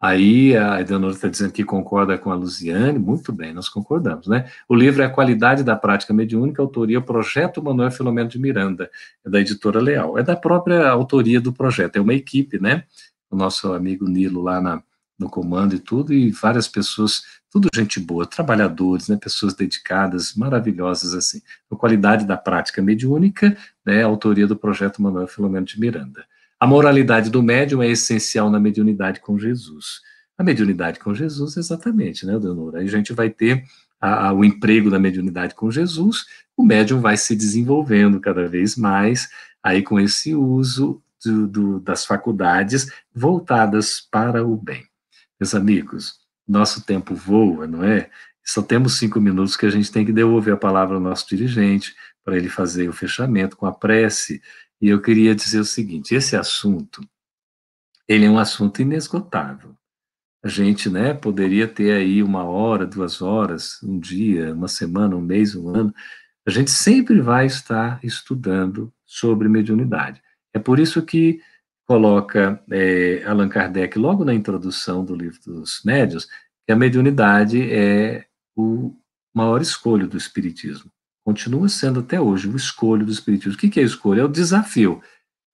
Aí a Eleonora está dizendo que concorda com a Luziane, muito bem, nós concordamos, né? O livro é A Qualidade da Prática Mediúnica, autoria Projeto Manuel Filomeno de Miranda, é da editora Leal. É da própria autoria do projeto, é uma equipe, né? O nosso amigo Nilo lá na, no comando e tudo, e várias pessoas, tudo gente boa, trabalhadores, né, pessoas dedicadas, maravilhosas assim. A qualidade da prática mediúnica, né, autoria do projeto Manuel Filomeno de Miranda. A moralidade do médium é essencial na mediunidade com Jesus. A mediunidade com Jesus, exatamente, né, Leonora? Aí a gente vai ter a, a, o emprego da mediunidade com Jesus, o médium vai se desenvolvendo cada vez mais, aí com esse uso do, do, das faculdades voltadas para o bem. Meus amigos, nosso tempo voa, não é? Só temos cinco minutos que a gente tem que devolver a palavra ao nosso dirigente para ele fazer o fechamento com a prece. E eu queria dizer o seguinte: esse assunto, ele é um assunto inesgotável. A gente, né, poderia ter aí uma hora, duas horas, um dia, uma semana, um mês, um ano. A gente sempre vai estar estudando sobre mediunidade. É por isso que coloca é, Allan Kardec logo na introdução do livro dos médios que a mediunidade é o maior escolho do espiritismo. Continua sendo até hoje o escolho do espiritismo. O que é escolha? É o desafio.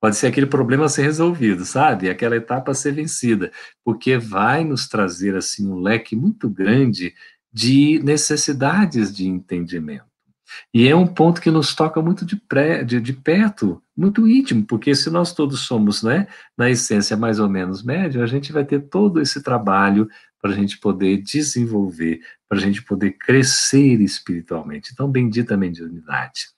Pode ser aquele problema a ser resolvido, sabe? Aquela etapa a ser vencida, porque vai nos trazer assim um leque muito grande de necessidades de entendimento. E é um ponto que nos toca muito de, pré, de, de, perto, muito íntimo, porque se nós todos somos, né, na essência, mais ou menos médio, a gente vai ter todo esse trabalho para a gente poder desenvolver, para a gente poder crescer espiritualmente. Então, bendita a mediunidade.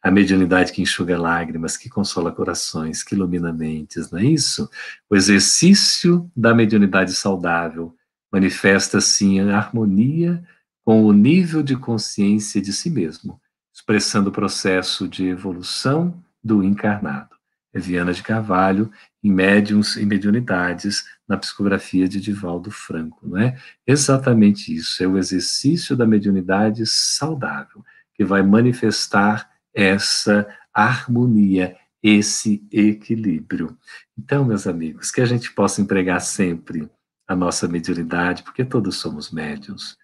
A mediunidade que enxuga lágrimas, que consola corações, que ilumina mentes, não é isso? O exercício da mediunidade saudável manifesta, sim, a harmonia com o nível de consciência de si mesmo, expressando o processo de evolução do encarnado. É Viana de Carvalho, em Médiuns e Mediunidades, na psicografia de Divaldo Franco, não é? Exatamente isso, é o exercício da mediunidade saudável, que vai manifestar essa harmonia, esse equilíbrio. Então, meus amigos, que a gente possa empregar sempre a nossa mediunidade, porque todos somos médiuns,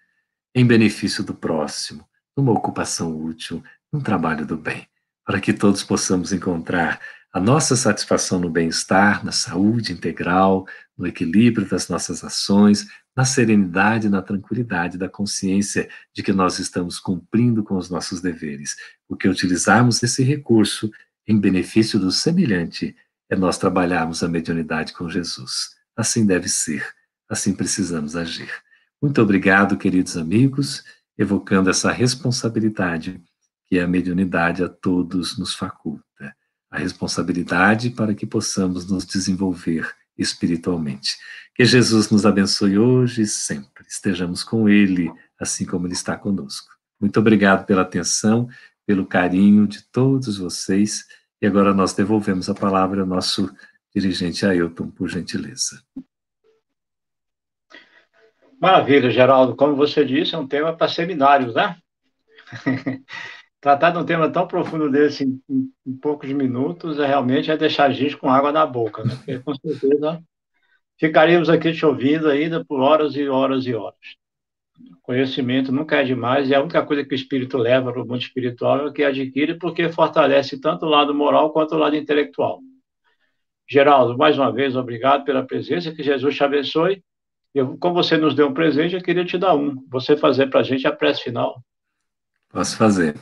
em benefício do próximo, numa ocupação útil, num trabalho do bem, para que todos possamos encontrar a nossa satisfação no bem-estar, na saúde integral, no equilíbrio das nossas ações, na serenidade na tranquilidade da consciência de que nós estamos cumprindo com os nossos deveres, porque utilizarmos esse recurso em benefício do semelhante é nós trabalharmos a mediunidade com Jesus. Assim deve ser, assim precisamos agir. Muito obrigado, queridos amigos, evocando essa responsabilidade que a mediunidade a todos nos faculta. A responsabilidade para que possamos nos desenvolver espiritualmente. Que Jesus nos abençoe hoje e sempre. Estejamos com Ele, assim como Ele está conosco. Muito obrigado pela atenção, pelo carinho de todos vocês. E agora nós devolvemos a palavra ao nosso dirigente Ailton, por gentileza. Maravilha, Geraldo. Como você disse, é um tema para seminários, né? Tratar de um tema tão profundo desse em, em, poucos minutos é realmente é deixar a gente com água na boca, né? Porque com certeza ficaríamos aqui te ouvindo ainda por horas e horas e horas. Conhecimento nunca é demais e a única coisa que o espírito leva para o mundo espiritual é que adquire porque fortalece tanto o lado moral quanto o lado intelectual. Geraldo, mais uma vez, obrigado pela presença, que Jesus te abençoe eu, como você nos deu um presente, eu queria te dar um. Você fazer para a gente a prece final. Posso fazer.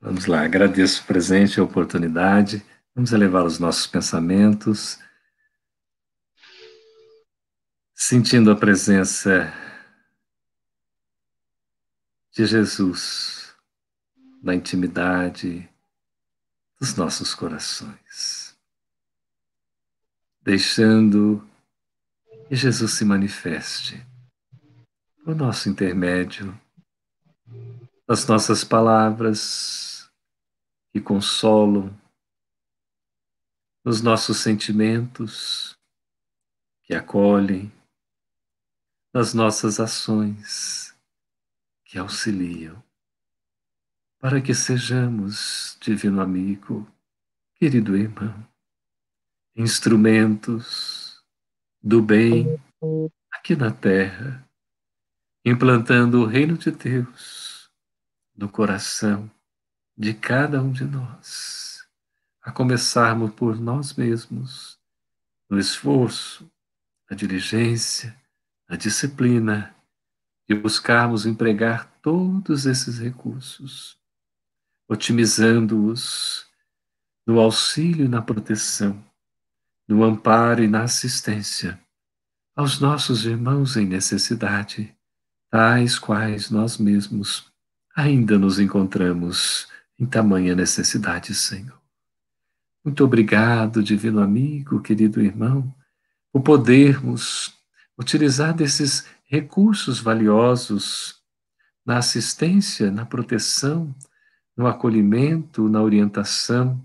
Vamos lá, agradeço o presente, a oportunidade. Vamos elevar os nossos pensamentos, sentindo a presença de Jesus na intimidade dos nossos corações, deixando que Jesus se manifeste. Por nosso intermédio, nas nossas palavras que consolam, nos nossos sentimentos que acolhem, nas nossas ações que auxiliam, para que sejamos, divino amigo, querido irmão, instrumentos do bem aqui na terra, implantando o reino de Deus no coração de cada um de nós, a começarmos por nós mesmos, no esforço, na diligência, na disciplina, e buscarmos empregar todos esses recursos, otimizando-os no auxílio e na proteção, no amparo e na assistência aos nossos irmãos em necessidade, tais quais nós mesmos ainda nos encontramos em tamanha necessidade, Senhor. Muito obrigado, divino amigo, querido irmão, por podermos utilizar desses recursos valiosos na assistência, na proteção, no acolhimento, na orientação,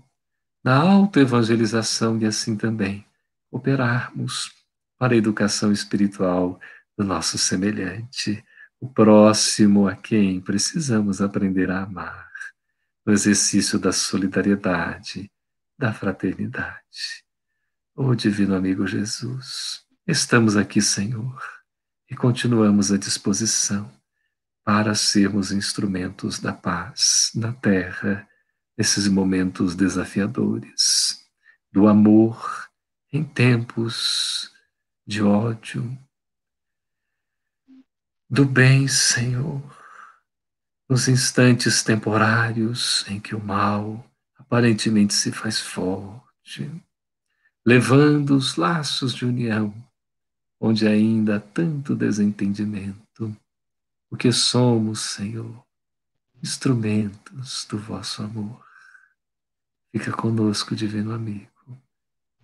na autoevangelização e assim também operarmos para a educação espiritual do nosso semelhante, o próximo a quem precisamos aprender a amar, no exercício da solidariedade, da fraternidade. Oh, Divino Amigo Jesus, estamos aqui, Senhor e continuamos à disposição para sermos instrumentos da paz na terra, nesses momentos desafiadores, do amor em tempos de ódio, do bem, Senhor, nos instantes temporários em que o mal aparentemente se faz forte, levando os laços de união onde ainda há tanto desentendimento, porque somos, Senhor, instrumentos do vosso amor. Fica conosco, divino amigo,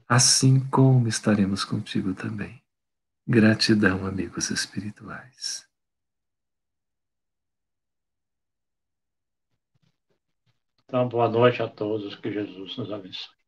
assim como estaremos contigo também. Gratidão, amigos espirituais. Então, boa noite a todos, que Jesus nos abençoe.